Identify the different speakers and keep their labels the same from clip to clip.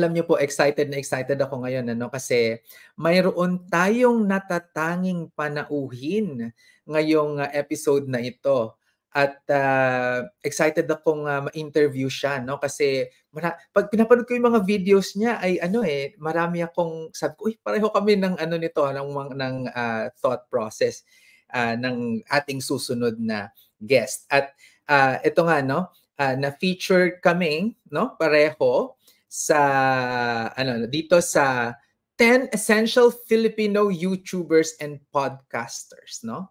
Speaker 1: alam niyo po excited na excited ako ngayon ano kasi mayroon tayong natatanging panauhin ngayong uh, episode na ito. At uh, excited akong uh, ma-interview siya no? Kasi mara- pag pinapanood ko yung mga videos niya ay ano eh marami akong sabi ko uy pareho kami ng ano nito ng ng uh, thought process uh, ng ating susunod na guest. At uh, ito nga no? Uh, na feature kami no? Pareho sa ano dito sa 10 essential Filipino YouTubers and podcasters no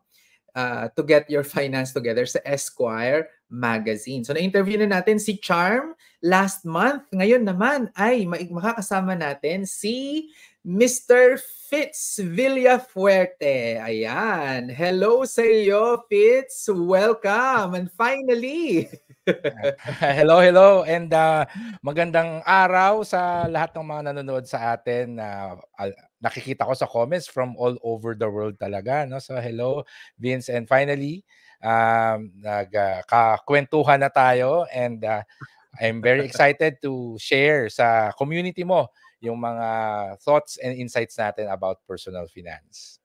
Speaker 1: uh, to get your finance together sa Esquire magazine. So na-interview na natin si Charm last month. Ngayon naman ay makakasama natin si Mr. Fitz Villafuerte. Ayan. Hello sa iyo, Fitz. Welcome. And finally,
Speaker 2: hello, hello. And uh, magandang araw sa lahat ng mga nanonood sa atin. Uh, nakikita ko sa comments from all over the world talaga. No? So hello, Vince. And finally, um, nagkakwentuhan uh, na tayo. And uh, I'm very excited to share sa community mo yung mga thoughts and insights natin about personal finance.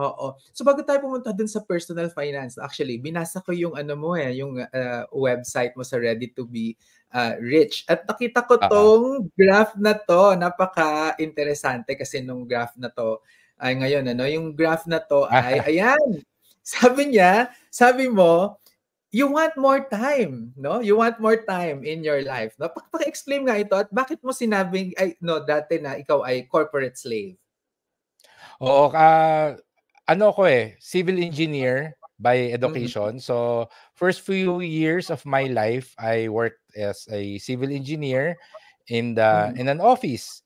Speaker 1: Oo. So bago tayo pumunta dun sa personal finance, actually, binasa ko yung ano mo eh, yung uh, website mo sa Ready to be uh, Rich. At nakita ko tong uh-huh. graph na to, napaka-interesante kasi nung graph na to ay ngayon ano, yung graph na to ay ayan. Sabi niya, sabi mo, you want more time, no? You want more time in your life. No? Paki-explain nga ito at bakit mo sinabing ay no dati na ikaw ay corporate slave?
Speaker 2: Oo, uh, ano ko eh, civil engineer by education. Mm-hmm. So, first few years of my life, I worked as a civil engineer in the mm-hmm. in an office.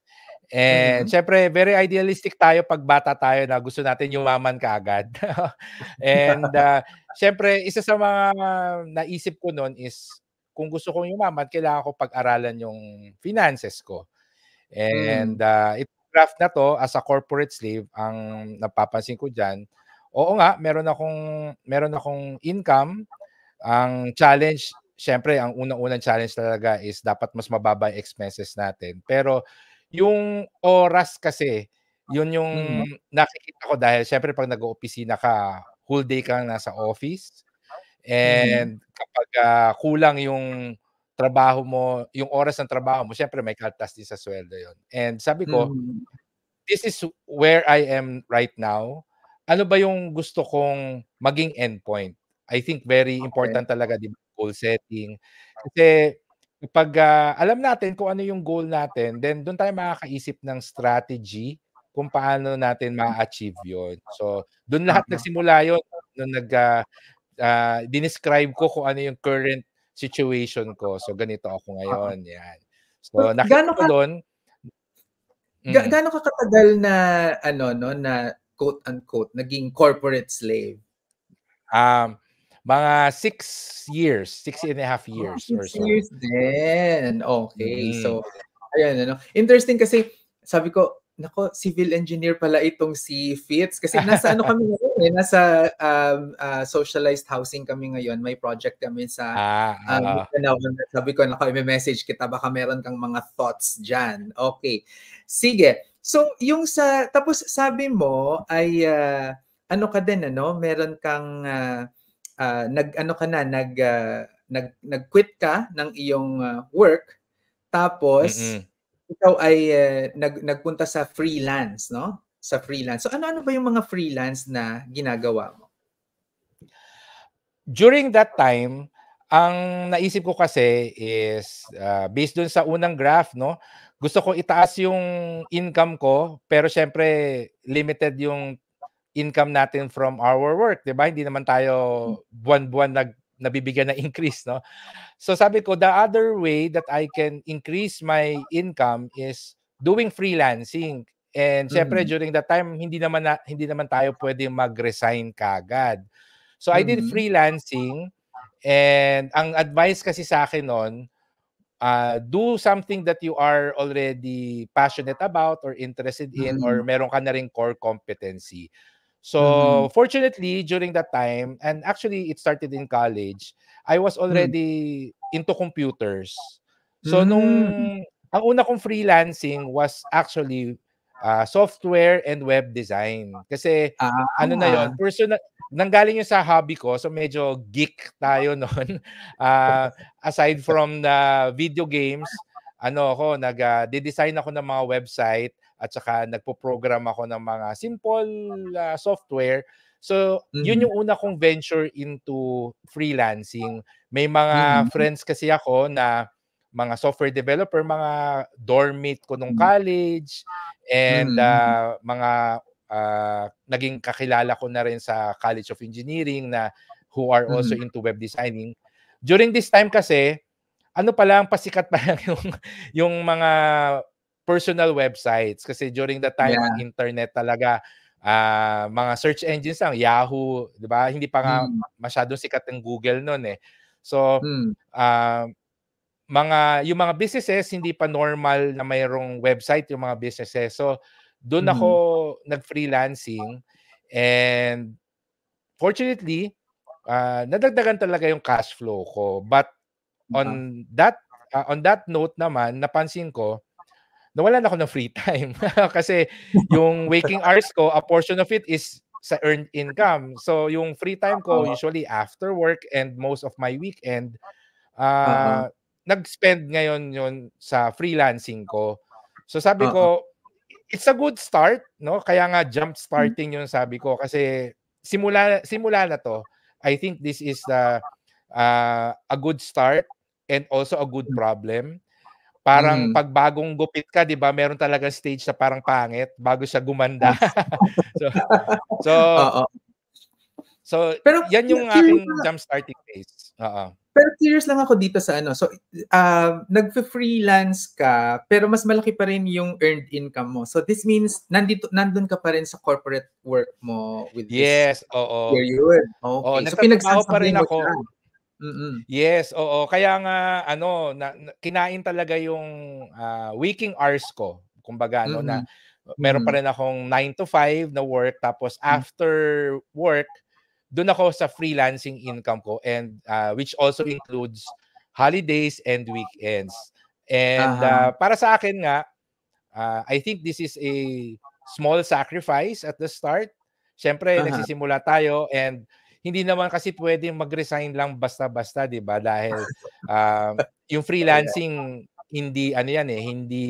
Speaker 2: And mm-hmm. syempre, very idealistic tayo pag bata tayo na gusto natin yumaman kaagad. And uh, syempre, isa sa mga naisip ko noon is kung gusto kong yumaman, kailangan ko pag-aralan yung finances ko. And mm. uh, it craft na to as a corporate slave ang napapansin ko diyan. Oo nga, meron akong meron akong income. Ang challenge, syempre, ang unang-unang challenge talaga is dapat mas mababa yung expenses natin. Pero yung oras kasi, yun yung mm. nakikita ko dahil syempre pag nag-oopisina ka, whole day kang nasa office. And mm. kapag uh, kulang yung trabaho mo, yung oras ng trabaho mo, syempre may kaltas din sa sweldo yon. And sabi ko, mm. this is where I am right now. Ano ba yung gusto kong maging endpoint? I think very important okay. talaga di goal setting. Kasi kapag uh, alam natin kung ano yung goal natin, then doon tayo makakaisip ng strategy kung paano natin ma-achieve yon. So, doon lahat nagsimula yon nung nag uh, uh, dinescribe ko kung ano yung current situation ko. So ganito ako ngayon, yan. So nakita ko doon
Speaker 1: mm. gaano ka katagal na ano no na quote unquote naging corporate slave?
Speaker 2: Um mga six years, six and a half oh, years oh, or so.
Speaker 1: years din. Okay. Mm. So, ayan, ano. Interesting kasi, sabi ko, Nako, civil engineer pala itong si Fitz kasi nasa ano kami ngayon eh, nasa um, uh, socialized housing kami ngayon. May project kami sa ah, um, uh, sabi ko nako i-message kita baka meron kang mga thoughts diyan. Okay. Sige. So, yung sa tapos sabi mo ay uh, ano ka din ano, meron kang uh, uh, nag ano ka na nag uh, nag nag-quit ka ng iyong uh, work tapos Mm-mm ikaw ay uh, nag nagpunta sa freelance, no? Sa freelance. So ano-ano ba yung mga freelance na ginagawa mo?
Speaker 2: During that time, ang naisip ko kasi is uh, based dun sa unang graph, no? Gusto ko itaas yung income ko, pero syempre limited yung income natin from our work, 'di ba? Hindi naman tayo buwan-buwan nag nabibigyan ng increase, no? So sabi ko, the other way that I can increase my income is doing freelancing. And syempre mm. during that time hindi naman na, hindi naman tayo pwedeng mag-resign kagad. So mm. I did mm-hmm. freelancing and ang advice kasi sa akin noon uh, do something that you are already passionate about or interested in mm. or meron ka na ring core competency. So mm-hmm. fortunately during that time and actually it started in college, I was mm. already mm. into computers. So mm. nung ang una kong freelancing was actually uh, software and web design. Kasi ah. ano na yon personal, nanggaling yun sa hobby ko, so medyo geek tayo noon. Uh, aside from the video games, ano ako, nag-design uh, ako ng mga website at saka nagpo-program ako ng mga simple uh, software. So, mm-hmm. yun yung una kong venture into freelancing. May mga mm-hmm. friends kasi ako na mga software developer, mga dormmate ko nung mm. college and uh, mga uh, naging kakilala ko na rin sa College of Engineering na who are also mm-hmm. into web designing. During this time kasi, ano pa lang pasikat pa lang yung yung mga personal websites kasi during the time yeah. internet talaga uh, mga search engines lang Yahoo, 'di ba? Hindi pa nga mm. masyadong sikat ng Google noon eh. So, mm. uh, mga yung mga businesses hindi pa normal na mayroong website yung mga businesses. So doon ako mm. nag-freelancing and fortunately uh, nadagdagan talaga yung cash flow ko. But on that uh, on that note naman napansin ko nawalan ako ng free time kasi yung waking hours ko a portion of it is sa earned income. So yung free time ko usually after work and most of my weekend uh, uh-huh nag-spend ngayon yon sa freelancing ko. So sabi uh-huh. ko, it's a good start, no? Kaya nga jump hmm. starting yung sabi ko kasi simula simula na to. I think this is the uh, a good start and also a good hmm. problem. Parang mm. pag bagong gupit ka, 'di ba, meron talaga stage na parang pangit bago siya gumanda. so so uh-huh. So, Pero, yan yung aking jump starting phase. Oo.
Speaker 1: Pero curious lang ako dito sa ano. So, uh, nagfe-freelance ka, pero mas malaki pa rin yung earned income mo. So, this means nandito nandun ka pa rin sa corporate work mo with
Speaker 2: yes, this oo.
Speaker 1: period. Okay.
Speaker 2: Oo, so, pinagsasabi pa rin ako. Mm-mm. Yes, oo. Kaya nga, ano, na, na, kinain talaga yung uh, waking hours ko. Kumbaga, mm-hmm. no, na meron pa rin akong 9 to 5 na work. Tapos, after work, doon ako sa freelancing income ko and uh, which also includes holidays and weekends. And uh-huh. uh, para sa akin nga, uh, I think this is a small sacrifice at the start. Siyempre, uh-huh. nagsisimula tayo and hindi naman kasi pwedeng mag-resign lang basta-basta, 'di ba? Dahil uh, yung freelancing hindi ano yan eh, hindi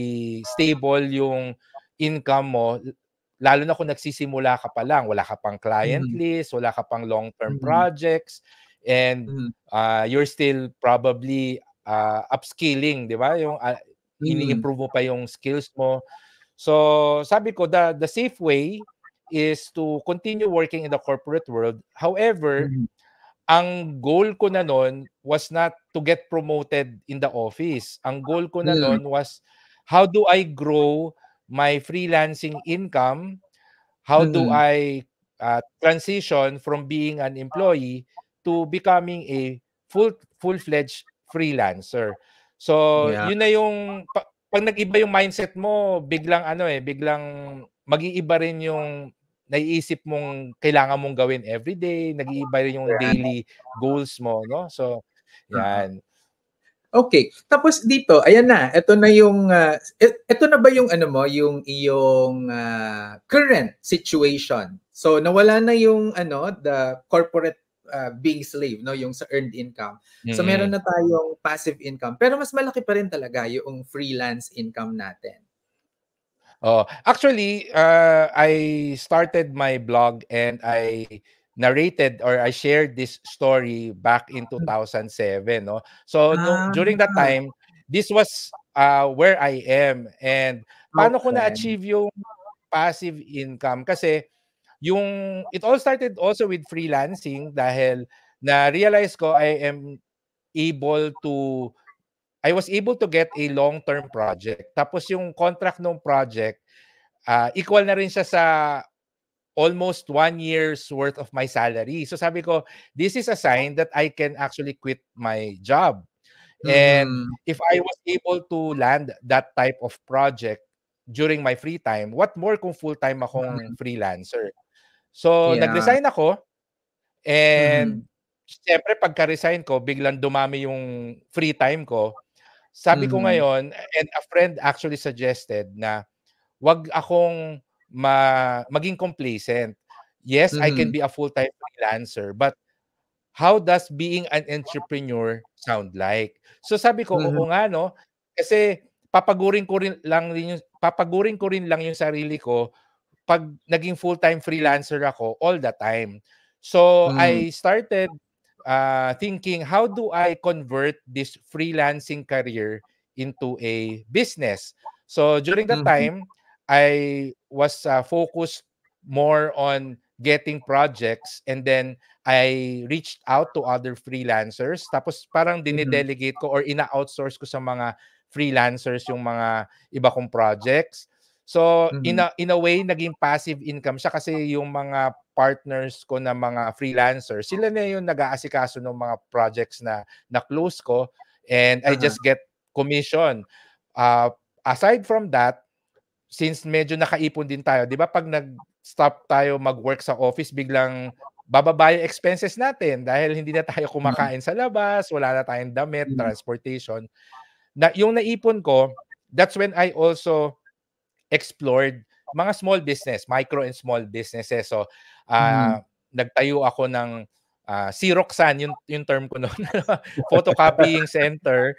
Speaker 2: stable yung income mo lalo na kung nagsisimula ka pa lang, wala ka pang client mm-hmm. list, wala ka pang long-term mm-hmm. projects, and mm-hmm. uh, you're still probably uh, upskilling, di ba? Yung uh, ini-improve mo pa yung skills mo. So, sabi ko, the, the safe way is to continue working in the corporate world. However, mm-hmm. ang goal ko na noon was not to get promoted in the office. Ang goal ko na noon was how do I grow my freelancing income, how do mm-hmm. I uh, transition from being an employee to becoming a full full-fledged freelancer. So, yeah. yun na yung pa, pag nag-iba yung mindset mo, biglang ano eh, biglang mag-iiba rin yung naiisip mong kailangan mong gawin every day, nag-iiba rin yung daily goals mo, no? So, mm-hmm. yan.
Speaker 1: Okay. Tapos dito, ayan na. Ito na yung uh, ito na ba yung ano mo, yung iyong uh, current situation. So nawala na yung ano, the corporate uh, being slave, no, yung sa earned income. Mm-hmm. So meron na tayong passive income, pero mas malaki pa rin talaga yung freelance income natin.
Speaker 2: Oh, actually, uh, I started my blog and I narrated or I shared this story back in 2007 no? So no, during that ah. time this was uh, where I am and paano ko na-achieve yung passive income? Kasi yung it all started also with freelancing dahil na realize ko I am able to I was able to get a long-term project tapos yung contract ng project uh, equal na rin siya sa almost one year's worth of my salary. So sabi ko, this is a sign that I can actually quit my job. Mm-hmm. And if I was able to land that type of project during my free time, what more kung full-time akong mm-hmm. freelancer? So yeah. nag-resign ako and mm-hmm. Siyempre, pagka-resign ko, biglang dumami yung free time ko. Sabi ko ngayon, and a friend actually suggested na wag akong ma maging complacent. Yes, I can
Speaker 1: Mhm.
Speaker 2: be a full-time freelancer, but how does being an entrepreneur sound like? So sabi ko,
Speaker 1: Mhm.
Speaker 2: oo nga 'no, kasi papagurin ko rin lang rin yung papagurin ko rin lang yung sarili ko 'pag naging full-time freelancer ako all the time. So
Speaker 1: Hmm.
Speaker 2: I started, uh, thinking, how do I convert this freelancing career into a business? So during that
Speaker 1: Mhm.
Speaker 2: time, I was, uh, focused more on getting projects and then I reached out to other freelancers tapos parang
Speaker 1: Mhm.
Speaker 2: dine-delegate ko or ina-outsource ko sa mga freelancers yung mga iba kong projects. So in
Speaker 1: Mhm.
Speaker 2: a in a way naging passive income siya kasi yung mga partners ko na mga freelancers, sila na yung nag-aasikaso ng mga projects na na-close ko and I
Speaker 1: Uh-huh.
Speaker 2: just get commission. Uh, aside from that, since medyo nakaipon din tayo, 'di ba 'pag nag-stop tayo mag-work sa office biglang bababa yung expenses natin dahil hindi na tayo kumakain sa labas, wala na tayong damit, transportation. Na yung naipon ko, that's when I also explored mga small business, micro and small businesses. So,
Speaker 1: Mhm.
Speaker 2: ah, nagtayo ako ng, ah, Xeroxan yung yung term ko no'n, photocopying center.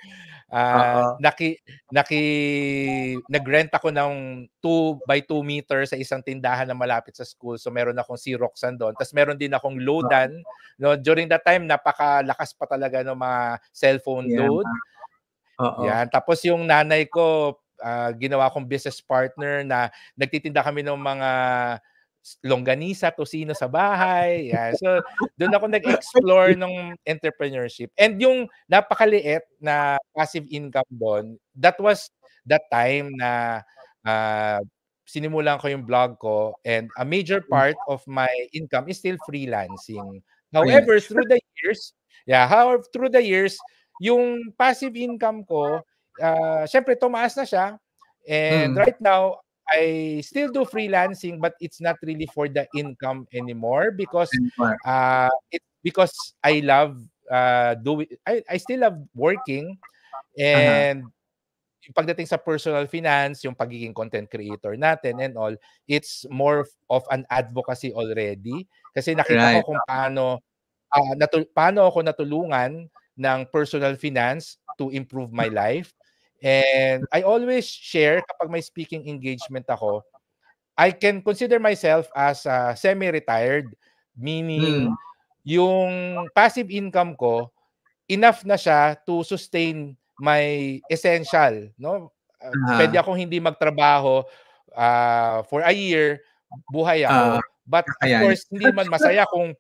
Speaker 2: Ah,
Speaker 1: Oo.
Speaker 2: naki naki nag-rent ako ng 2 by 2 meters sa isang tindahan na malapit sa school. So meron akong Xeroxan do'n. Ta's meron din akong loadan, 'no. During that time napakalakas pa talaga ng mga cellphone
Speaker 1: Yeah.
Speaker 2: load.
Speaker 1: Oo.
Speaker 2: Yan, tapos yung nanay ko, ah, ginawa kong business partner na nagtitinda kami ng mga longganisa, tocino sa bahay, yan. So dun ako nag-explore nung entrepreneurship and yung napakaliit na passive income dun, that was the time na, ah, sinimulan ko yung blog ko and a major part of my income is still freelancing. However, through the years yeah, however, through the years, yung passive income ko, ah, siyempre tumaas na siya and
Speaker 1: Mm.
Speaker 2: right now, I still do freelancing but it's not really for the income anymore because, ah, it's because I love, ah, doing I I still love working
Speaker 1: Uh-huh.
Speaker 2: and pagdating sa personal finance, yung pagiging content creator natin and all, it's more of an advocacy already. Kasi nakita
Speaker 1: Right.
Speaker 2: ko kung paano, ah, natu paano ako natulungan ng personal finance to improve my life. And I always share kapag may speaking engagement ako, I can consider myself as, ah, semi-retired, meaning
Speaker 1: Hmm.
Speaker 2: yung passive income ko, enough na siya to sustain my essential, 'no. Ah, puwede
Speaker 1: Uh-huh.
Speaker 2: akong hindi magtrabaho, ah, for a year, buhay ako. But of
Speaker 1: Ayan.
Speaker 2: course, hindi naman masaya kung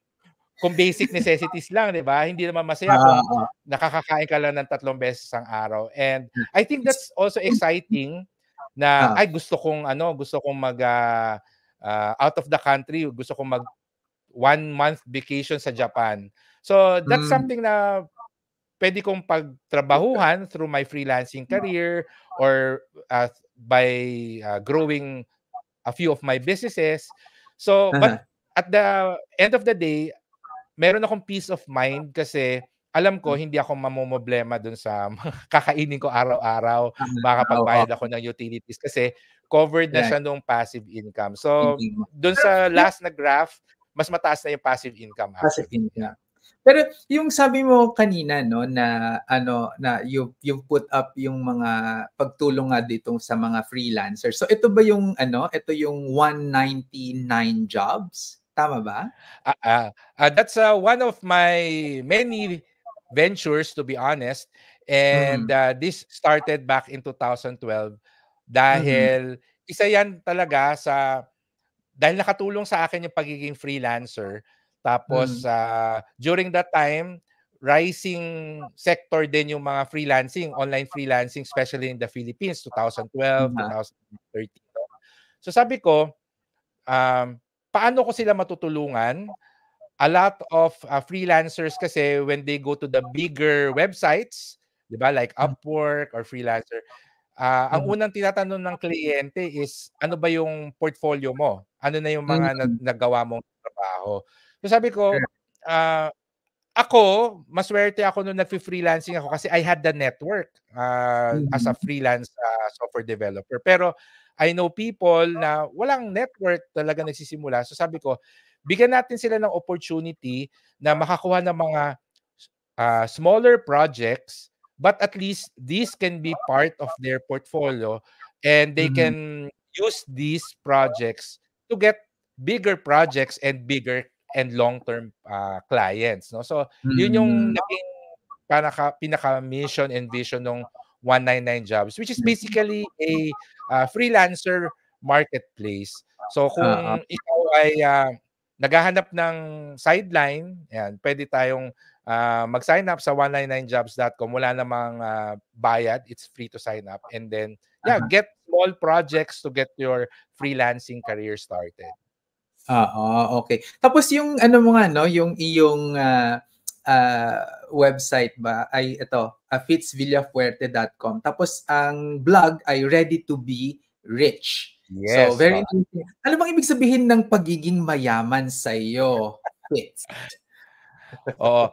Speaker 2: kung basic necessities lang, 'di ba? Hindi naman masaya
Speaker 1: Oo,
Speaker 2: kung
Speaker 1: oo.
Speaker 2: nakakakain ka lang ng 3 beses ang araw and I think that's also exciting na,
Speaker 1: Oo.
Speaker 2: ay gusto kong ano, gusto kong mag, ah, ah, out of the country, gusto kong mag 1 month vacation sa Japan. So, that's
Speaker 1: Hmm.
Speaker 2: something na puwede kong pagtrabahuhan through my freelancing career or, ah, by, ah, growing a few of my businesses. So,
Speaker 1: Uh-huh.
Speaker 2: but at the end of the day, meron akong peace of mind kasi alam ko hindi ako mamomroblema dun sa mga kakainin ko araw-araw,
Speaker 1: Tama,
Speaker 2: makakapagbayad
Speaker 1: oo.
Speaker 2: ako ng utilities kasi covered na siya nung passive income. So, dun sa last na graph, mas mataas na yung passive income
Speaker 1: Passive
Speaker 2: actually,
Speaker 1: income.
Speaker 2: yeah.
Speaker 1: Pero yung sabi mo kanina 'no, na ano, na you you put up yung mga pagtulong nga dito sa mga freelancers. So ito ba yung ano, ito yung 199 jobs, tama ba?
Speaker 2: Ah, ah, ah, that's, uh, one of my many ventures to be honest and,
Speaker 1: Mhm.
Speaker 2: ah, this started back in 2012
Speaker 1: Mhm.
Speaker 2: dahil isa yan talaga sa dahil nakatulong sa akin yung pagiging freelancer tapos,
Speaker 1: Hmm.
Speaker 2: ah, during that time, rising sector din yung mga freelancing, online freelancing, especially in the Philippines, 2012,
Speaker 1: Uh-huh.
Speaker 2: 2013, 'no. So sabi ko, um, paano ko sila matutulungan? A lot of, ah, freelancers kasi when they go to the bigger websites, 'di ba, like
Speaker 1: Hmm.
Speaker 2: Upwork or Freelancer, ah, ang
Speaker 1: Mhm.
Speaker 2: unang tinatanong ng kliyente is, "Ano ba yung portfolio mo? Ano na yung mga nag
Speaker 1: Mm.
Speaker 2: nagawa mong trabaho?" So sabi ko,
Speaker 1: Correct.
Speaker 2: Ako, maswerte ako nung nag-freelancing ako kasi I had the network uh, mm-hmm. as a freelance uh, software developer. Pero I know people na walang network talaga nagsisimula. So sabi ko, bigyan natin sila ng opportunity na makakuha ng mga uh, smaller projects but at least this can be part of their portfolio and they mm-hmm. can use these projects to get bigger projects and bigger and long-term uh, clients no so mm-hmm. yun yung mm. naging pinaka pinaka mission and vision ng 199 jobs which is basically a uh, freelancer marketplace so kung uh-huh. ikaw ay uh, naghahanap ng sideline yan pwede tayong uh, mag-sign up sa 199jobs.com wala namang uh, bayad it's free to sign up and then yeah uh-huh. get small projects to get your freelancing career started
Speaker 1: Oo, okay. Tapos yung ano mo nga 'no, yung iyong, ah, ah, website ba ay ito, ah, fitzvillafuerte.com. Tapos ang blog ay Ready to be Rich. So
Speaker 2: Yes,
Speaker 1: very
Speaker 2: oo.
Speaker 1: interesting. Ano bang ibig sabihin ng pagiging mayaman sa'yo, Fitz?
Speaker 2: Oo.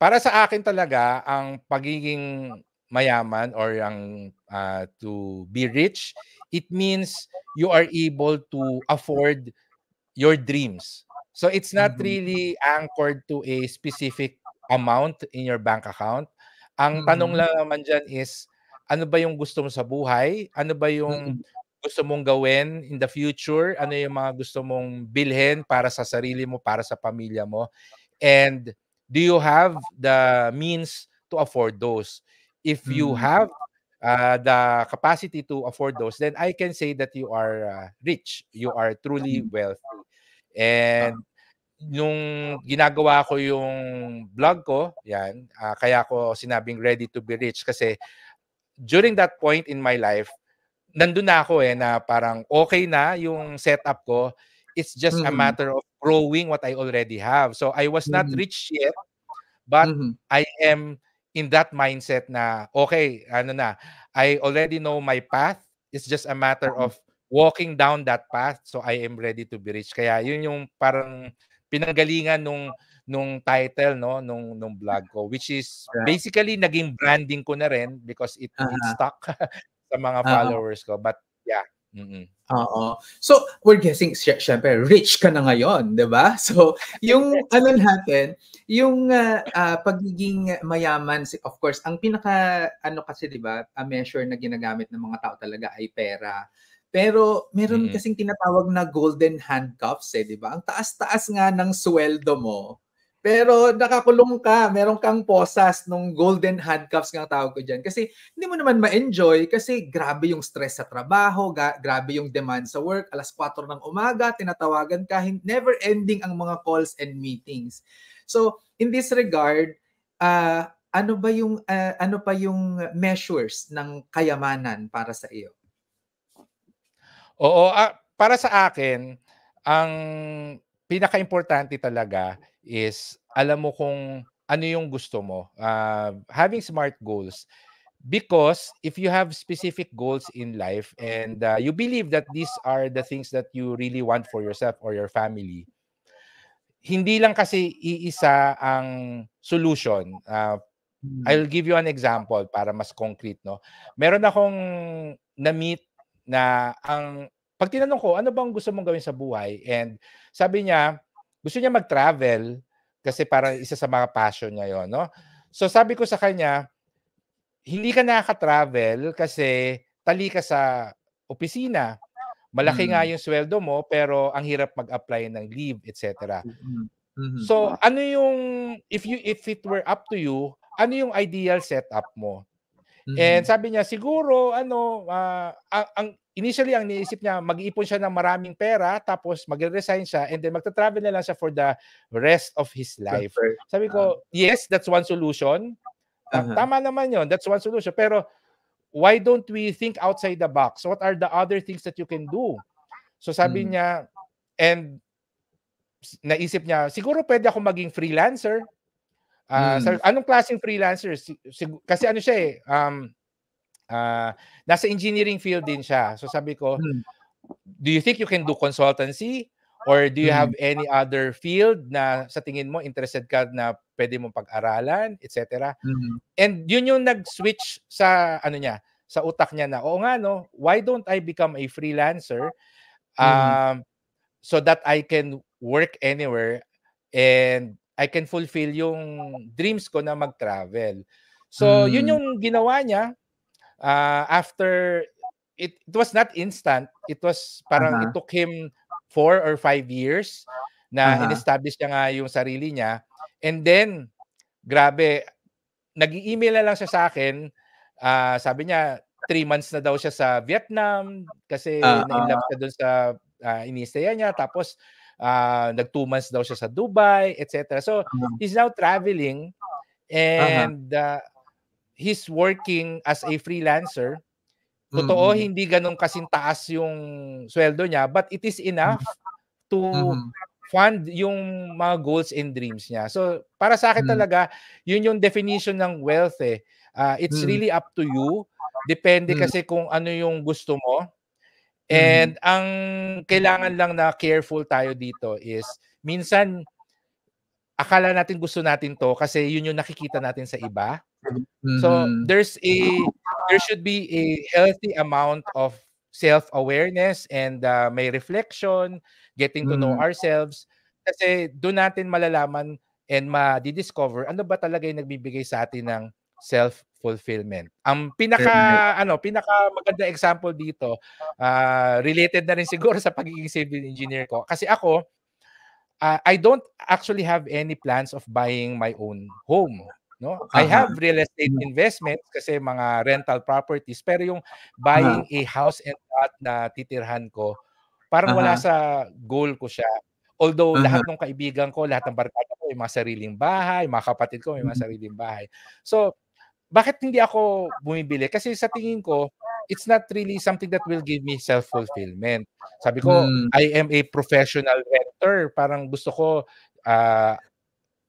Speaker 2: Para sa akin talaga ang pagiging mayaman or ang, ah, to be rich, it means you are able to afford your dreams. So it's not mm-hmm. really anchored to a specific amount in your bank account. Ang tanong mm-hmm. lang naman dyan is, ano ba yung gusto mo sa buhay? Ano ba yung mm-hmm. gusto mong gawin in the future? Ano yung mga gusto mong bilhin para sa sarili mo, para sa pamilya mo? And do you have the means to afford those? If you have uh, the capacity to afford those, then I can say that you are uh, rich. You are truly mm. wealthy. And nung ginagawa ko yung blog ko, yan, uh, kaya ko sinabing ready to be rich kasi during that point in my life, nandun na ako eh na parang okay na yung setup ko. It's just mm-hmm. a matter of growing what I already have. So I was not mm-hmm. rich yet, but mm-hmm. I am in that mindset na okay, ano na, I already know my path. It's just a matter of walking down that path so I am ready to be rich. Kaya yun yung parang pinanggalingan nung nung title no nung nung blog ko which is basically naging branding ko na rin because it, uh-huh. it stuck sa mga followers uh-huh. ko but yeah
Speaker 1: Mm. Oo. So, we're guessing, syempre, rich ka na ngayon, di ba? So, yung ano natin, yung uh, uh, pagiging mayaman, of course, ang pinaka, ano kasi, di ba, a measure na ginagamit ng mga tao talaga ay pera. Pero meron mm-hmm. kasing tinatawag na golden handcuffs eh, di ba? Ang taas-taas nga ng sweldo mo, pero nakakulong ka, meron kang posas nung golden handcuffs nga tawag ko dyan. Kasi hindi mo naman ma-enjoy kasi grabe yung stress sa trabaho, ga- grabe yung demand sa work, alas 4 ng umaga, tinatawagan ka, never ending ang mga calls and meetings. So, in this regard, uh, ano ba yung uh, ano pa yung measures ng kayamanan para sa iyo?
Speaker 2: Oo, uh, para sa akin, ang pinaka-importante talaga is alam mo kung ano yung gusto mo. Uh, having smart goals. Because if you have specific goals in life and uh, you believe that these are the things that you really want for yourself or your family, hindi lang kasi iisa ang solution. Uh, I'll give you an example para mas concrete. No? Meron akong na-meet na ang pag tinanong ko, ano bang gusto mong gawin sa buhay? And sabi niya, gusto niya mag-travel kasi para isa sa mga passion niya yon, no? So sabi ko sa kanya, hindi ka nakaka-travel kasi tali ka sa opisina. Malaki mm. nga yung sweldo mo pero ang hirap mag-apply ng leave, etc. Mm-hmm. mm-hmm. So ano yung if you if it were up to you, ano yung ideal setup mo? Mm-hmm. And sabi niya siguro ano uh, ang, ang initially ang niisip niya mag-iipon siya ng maraming pera tapos magre-resign siya and then magta-travel na lang siya for the rest of his life. Sabi ko, uh, yes, that's one solution. Uh-huh. Tama naman 'yon. That's one solution. Pero why don't we think outside the box? What are the other things that you can do? So sabi hmm. niya and naisip niya, siguro pwede ako maging freelancer. Uh, hmm. sabi, anong klaseng freelancer? Kasi ano siya eh, um, uh, nasa engineering field din siya. So sabi ko, hmm. do you think you can do consultancy? Or do you have any other field na sa tingin mo interested ka na pwede mong pag-aralan, etc.
Speaker 1: Mhm.
Speaker 2: And yun yung nag-switch sa ano niya, sa utak niya na, oo nga no, why don't I become a freelancer
Speaker 1: Mhm.
Speaker 2: um, so that I can work anywhere and I can fulfill yung dreams ko na mag-travel. So yun
Speaker 1: Hmm.
Speaker 2: yung ginawa niya uh, after it, it was not instant. It was parang
Speaker 1: Uh-huh.
Speaker 2: it took him four or five years na
Speaker 1: Uh-huh.
Speaker 2: in-establish niya nga yung sarili niya. And then, grabe, nag-email na lang siya sa akin. ah, sabi niya, three months na daw siya sa Vietnam kasi
Speaker 1: Ah,
Speaker 2: na-inlove siya doon sa uh, inistayan niya. Tapos, ah, nag two months daw siya sa Dubai, etc. So,
Speaker 1: Uh-huh.
Speaker 2: he's now traveling and uh, he's working as a freelancer. Totoo,
Speaker 1: Mhm.
Speaker 2: hindi ganun kasing taas yung sweldo niya, but it is enough to
Speaker 1: Mhm.
Speaker 2: fund yung mga goals and dreams niya. So, para sa akin
Speaker 1: Mm.
Speaker 2: talaga, yun yung definition ng wealth eh. Ah, it's
Speaker 1: Mm.
Speaker 2: really up to you. Depende
Speaker 1: Mm.
Speaker 2: kasi kung ano yung gusto mo.
Speaker 1: Mhm.
Speaker 2: And ang kailangan lang na careful tayo dito is minsan akala natin gusto natin to kasi yun yung nakikita natin sa iba. So
Speaker 1: Mhm.
Speaker 2: there's a there should be a healthy amount of self-awareness and uh, may reflection, getting to know
Speaker 1: Mm.
Speaker 2: ourselves kasi doon natin malalaman and ma-discover ano ba talaga yung nagbibigay sa atin ng self-fulfillment. Ang pinaka ano, pinaka maganda example dito, ah, related na rin siguro sa pagiging civil engineer ko kasi ako uh, I don't actually have any plans of buying my own home. No? I have real estate investments kasi mga rental properties pero yung buying a house and lot na titirhan ko parang wala
Speaker 1: Aha.
Speaker 2: sa goal ko siya. Although
Speaker 1: Aha.
Speaker 2: lahat ng kaibigan ko, lahat ng barkada ko may mga sariling bahay, mga kapatid ko may mga
Speaker 1: Mhm.
Speaker 2: sariling bahay. So bakit hindi ako bumibili? Kasi sa tingin ko, it's not really something that will give me self-fulfillment. Sabi ko,
Speaker 1: Mm.
Speaker 2: I am a professional renter. Parang gusto ko ah,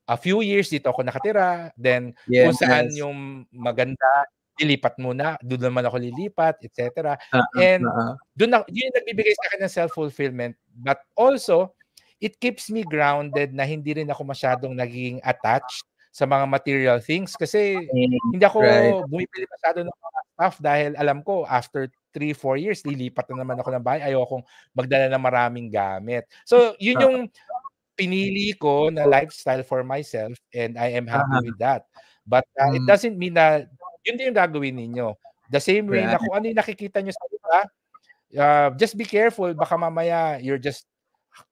Speaker 2: a few years dito ako nakatira. Then kung saan
Speaker 1: Yes.
Speaker 2: yung maganda, lilipat muna. Doon naman ako lilipat, etc.
Speaker 1: Oo,
Speaker 2: And
Speaker 1: oo.
Speaker 2: doon na, yun yung nagbibigay sa akin ng self-fulfillment. But also, it keeps me grounded na hindi rin ako masyadong naging attached sa mga material things kasi hindi ako
Speaker 1: Right.
Speaker 2: bumibili masyado ng mga stuff dahil alam ko after 3, 4 years lilipat na naman ako ng bahay. Ayokong magdala ng maraming gamit. So, yun
Speaker 1: Ah.
Speaker 2: yung pinili ko na lifestyle for myself and I am happy
Speaker 1: Aha.
Speaker 2: with that. But uh, it
Speaker 1: Mm.
Speaker 2: doesn't mean na yun din yung gagawin ninyo. The same way na
Speaker 1: Right.
Speaker 2: kung ano yung nakikita nyo sa iba, uh, just be careful. Baka mamaya you're just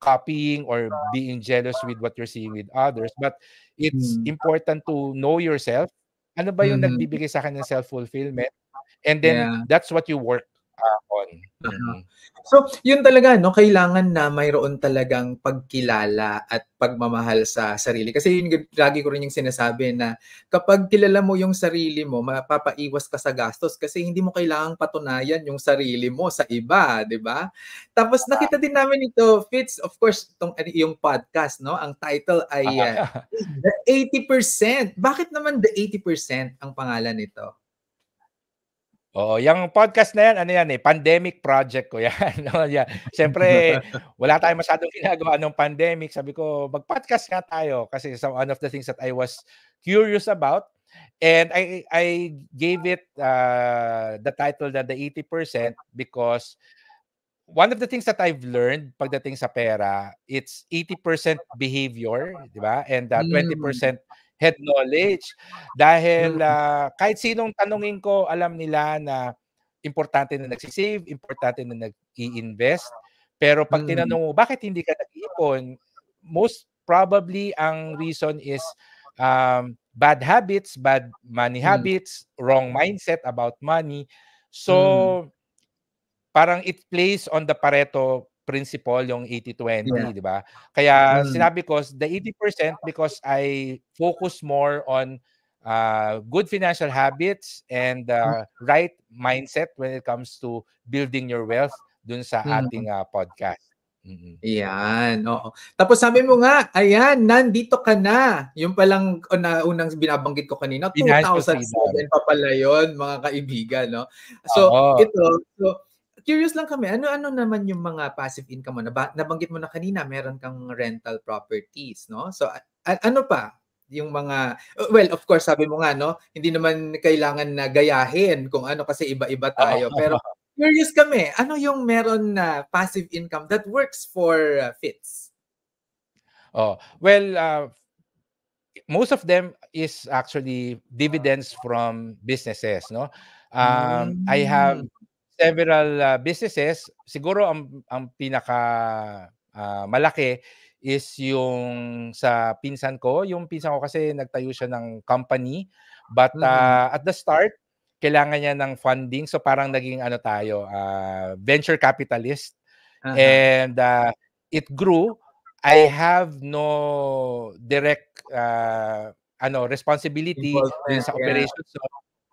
Speaker 2: copying or being jealous with what you're seeing with others. But it's
Speaker 1: Mm.
Speaker 2: important to know yourself. Ano ba yung
Speaker 1: Mhm.
Speaker 2: nagbibigay sa akin ng self-fulfillment? And then
Speaker 1: Yeah.
Speaker 2: that's what you work on. Mhm.
Speaker 1: So, yun talaga, no? Kailangan na mayroon talagang pagkilala at pagmamahal sa sarili. Kasi yun, lagi ko rin yung sinasabi na kapag kilala mo yung sarili mo, mapapaiwas ka sa gastos kasi hindi mo kailangang patunayan yung sarili mo sa iba, di ba? Tapos nakita din namin ito, Fitz, of course, tong, ano, yung podcast, no? Ang title ay uh, The 80%. Bakit naman The 80% ang pangalan nito?
Speaker 2: Oo, yung podcast na yan, ano yan eh, pandemic project ko yan. no, yan. Siyempre, wala tayong masyadong ginagawa ng pandemic. Sabi ko, mag-podcast nga tayo kasi so one of the things that I was curious about. And I I gave it uh, the title na the 80% because one of the things that I've learned pagdating sa pera, it's 80% behavior, di ba? And uh,
Speaker 1: Mm.
Speaker 2: 20% head knowledge. Dahil
Speaker 1: Mm.
Speaker 2: uh, kahit sinong tanungin ko, alam nila na importante na nagsisave, importante na nag-i-invest. Pero pag
Speaker 1: Mm.
Speaker 2: tinanong mo, bakit hindi ka nag-iipon? Most probably ang reason is um, bad habits, bad money
Speaker 1: Mm.
Speaker 2: habits, wrong mindset about money. So,
Speaker 1: Mm.
Speaker 2: parang it plays on the Pareto principle, yung 80-20,
Speaker 1: Yeah.
Speaker 2: di ba? Kaya
Speaker 1: Mm.
Speaker 2: sinabi ko, the 80% because I focus more on uh, good financial habits and uh, right mindset when it comes to building your wealth dun sa
Speaker 1: Mm.
Speaker 2: ating uh, podcast. Mm-mm.
Speaker 1: Yan, oo. Tapos sabi mo nga, ayan, nandito ka na. Yung palang una, unang binabanggit ko kanina,
Speaker 2: Financial
Speaker 1: 2007 pa pala yun, mga kaibigan, no? So,
Speaker 2: Oo.
Speaker 1: ito, so, curious lang kami, ano-ano naman yung mga passive income mo? Naba, nabanggit mo na kanina, meron kang rental properties, no? So, a- ano pa? Yung mga, well, of course, sabi mo nga, no? Hindi naman kailangan na gayahin kung ano kasi iba-iba tayo. Pero curious kami, ano yung meron na passive income that works for uh, Fits?
Speaker 2: Oh, well, uh, most of them is actually dividends from businesses, no? Um, I have
Speaker 1: Mm.
Speaker 2: Several uh, businesses. Siguro ang ang pinaka uh, malaki is yung sa pinsan ko. Yung pinsan ko kasi nagtayo siya ng company but
Speaker 1: Mm.
Speaker 2: uh, at the start kailangan niya ng funding so parang naging ano tayo uh, venture capitalist
Speaker 1: Aha.
Speaker 2: and uh, it grew. I have no direct uh, ano responsibility
Speaker 1: Involvement,
Speaker 2: sa
Speaker 1: yeah.
Speaker 2: operations. So,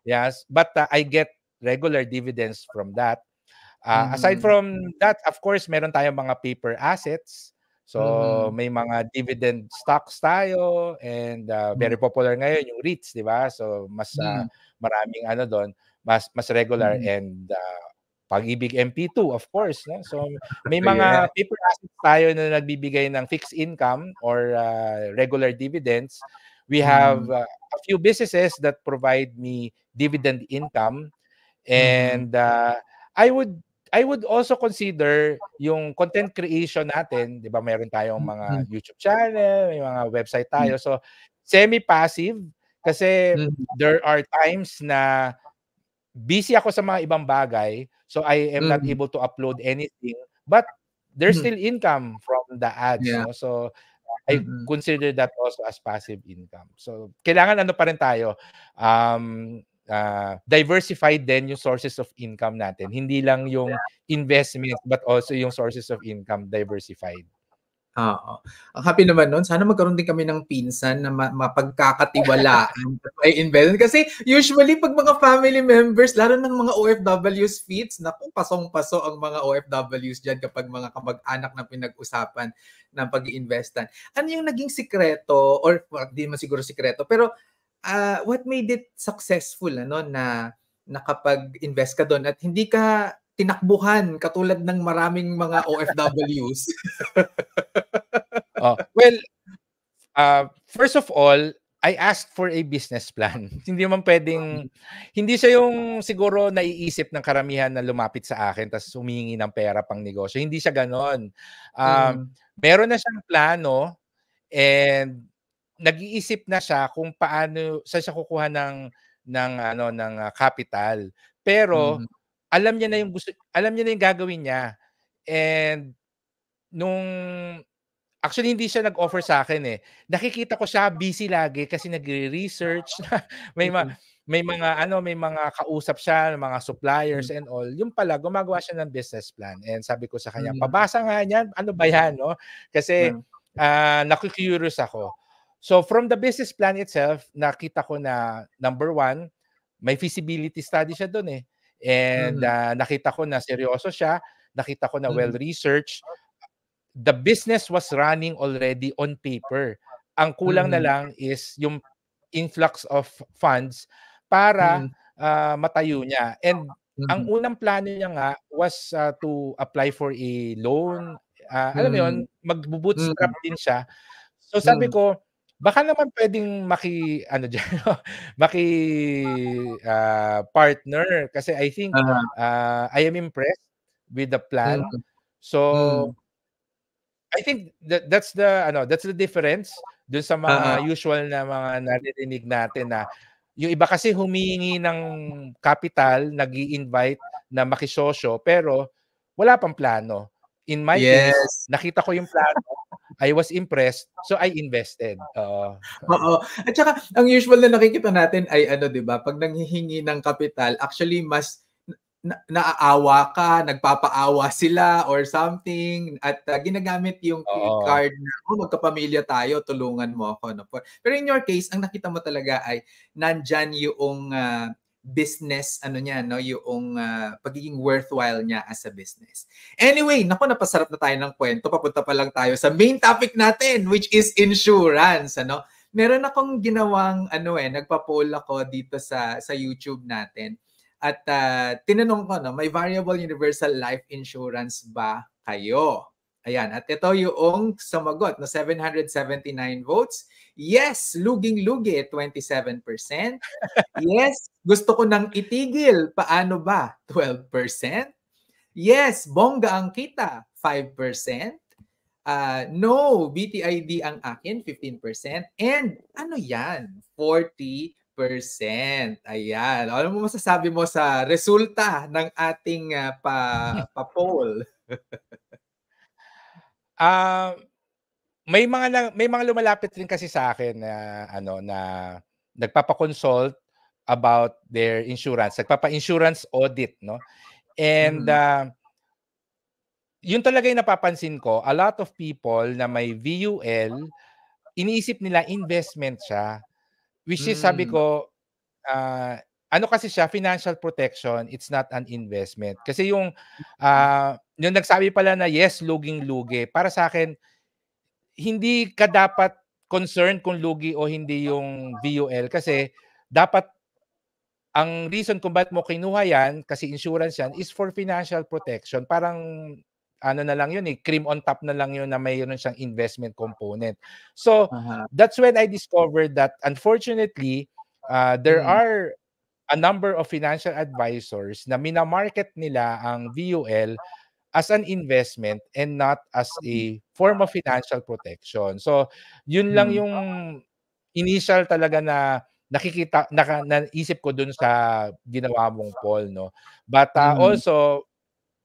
Speaker 2: yes, but uh, I get regular dividends from that. Uh, Aside from that, of course, meron tayong mga paper assets. So,
Speaker 1: Mhm.
Speaker 2: may mga dividend stocks tayo and uh, very popular ngayon yung REITs, di ba? So, mas uh, maraming ano doon, mas mas regular
Speaker 1: Mhm.
Speaker 2: and uh, Pag-ibig MP2, of course. No? So, may
Speaker 1: Yeah.
Speaker 2: mga paper assets tayo na nagbibigay ng fixed income or uh, regular dividends. We have uh, a few businesses that provide me dividend income and uh, I would I would also consider yung content creation natin, 'di ba? Meron tayong mga
Speaker 1: Mhm.
Speaker 2: YouTube channel, may mga website tayo. So semi-passive kasi there are times na busy ako sa mga ibang bagay, so I am not able to upload anything, but there's still income from the ads,
Speaker 1: Yeah.
Speaker 2: no? So I consider that also as passive income. So kailangan ano pa rin tayo, um, uh, diversified din yung sources of income natin. Hindi lang yung investment but also yung sources of income diversified.
Speaker 1: Oo. Ang happy naman nun, sana magkaroon din kami ng pinsan na ma mapagkakatiwalaan ay invest. Kasi usually pag mga family members, lalo ng mga OFWs feeds, naku, pasong-paso ang mga OFWs dyan kapag mga kamag-anak na pinag-usapan ng pag-iinvestan. Ano yung naging sikreto, or well, di man siguro sikreto, pero uh, what made it successful ano na nakapag-invest ka doon at hindi ka tinakbuhan katulad ng maraming mga OFWs?
Speaker 2: oh, well, uh, first of all, I asked for a business plan. hindi man pwedeng, hindi siya yung siguro naiisip ng karamihan na lumapit sa akin tapos humingi ng pera pang negosyo. Hindi siya ganon. Um,
Speaker 1: Mm.
Speaker 2: Meron na siyang plano and nag-iisip na siya kung paano saan siya kukuha ng ng ano ng uh, capital. Pero
Speaker 1: Mhm.
Speaker 2: alam niya na yung gusto, alam niya na yung gagawin niya. And nung actually hindi siya nag-offer sa akin eh. Nakikita ko siya busy lagi kasi nagre-research. may ma,
Speaker 1: Mm.
Speaker 2: may mga ano, may mga kausap siya, ng mga suppliers and all. Yung pala gumagawa siya ng business plan. And sabi ko sa kanya,
Speaker 1: Mm.
Speaker 2: pabasa nga niyan. Ano ba 'yan, no? Kasi
Speaker 1: Mm.
Speaker 2: uh, naku-curious ako. So from the business plan itself, nakita ko na number one, may feasibility study siya doon eh. And
Speaker 1: Mhm.
Speaker 2: uh, nakita ko na seryoso siya, nakita ko na well-researched. The business was running already on paper. Ang kulang na
Speaker 1: Mhm.
Speaker 2: lang is yung influx of funds para
Speaker 1: Mhm.
Speaker 2: uh, matayo niya. And ang
Speaker 1: Mhm.
Speaker 2: unang plano niya nga was uh, to apply for a loan. Uh, alam mo yun,
Speaker 1: Mm.
Speaker 2: mag-bootstrap
Speaker 1: Mm.
Speaker 2: din siya. So sabi
Speaker 1: Mm.
Speaker 2: ko, baka naman pwedeng maki ano diyan, maki uh, partner kasi I think
Speaker 1: Uh-huh.
Speaker 2: uh, I am impressed with the plan.
Speaker 1: Mm.
Speaker 2: So
Speaker 1: Mm.
Speaker 2: I think that that's the ano, that's the difference dun sa mga
Speaker 1: Oo.
Speaker 2: usual na mga naririnig natin na yung iba kasi humihingi ng capital, nag-i-invite na makisosyo pero wala pang plano. In my
Speaker 1: Yes.
Speaker 2: case, nakita ko yung plano, I was impressed, so I invested. Oo.
Speaker 1: Oo. At saka ang usual na nakikita natin ay ano 'di ba, pag nanghihingi ng kapital, actually mas na naaawa ka, nagpapaawa sila or something at uh, ginagamit yung
Speaker 2: Oo.
Speaker 1: card na, "Oh, magkapamilya tayo, tulungan mo ako." No? Pero in your case, ang nakita mo talaga ay nandyan yung uh, business ano niya no yung uh, pagiging worthwhile niya as a business. Anyway, nako napasarap na tayo ng kwento. Papunta pa lang tayo sa main topic natin which is insurance ano. Meron akong ginawang ano eh, nagpa-poll ako dito sa sa YouTube natin. At uh, tinanong ko, no, may variable universal life insurance ba kayo? Ayan, at ito yung sumagot na 779 votes. Yes, luging-lugi, 27%. yes, gusto ko nang itigil. Paano ba? 12%. Yes, bongga ang kita, 5%. Uh, no, BTID ang akin, 15%. And ano yan? 40%. Ayan. Ano mo masasabi mo sa resulta ng ating uh, pa, pa-poll?
Speaker 2: uh, may mga may mga lumalapit rin kasi sa akin na ano na nagpapa-consult about their insurance, nagpapa-insurance audit, no? And mm. uh, yun talaga yung napapansin ko, a lot of people na may VUL, iniisip nila investment siya. Which is, sabi mm. ko, uh, ano kasi siya, financial protection, it's not an investment. Kasi yung, uh, yung nagsabi pala na yes, luging-lugi, para sa akin, hindi ka dapat concerned kung lugi o hindi yung VUL kasi dapat ang reason kung bakit mo kinuha yan, kasi insurance yan, is for financial protection. Parang ano na lang yun eh, cream on top na lang yun na mayroon siyang investment component. So, uh-huh. that's when I discovered that unfortunately, uh, there hmm. are a number of financial advisors na minamarket nila ang VUL as an investment and not as a form of financial protection. So, yun lang hmm. yung initial talaga na nakikita naka, naisip ko dun sa ginawa mong poll no. But uh, mm. also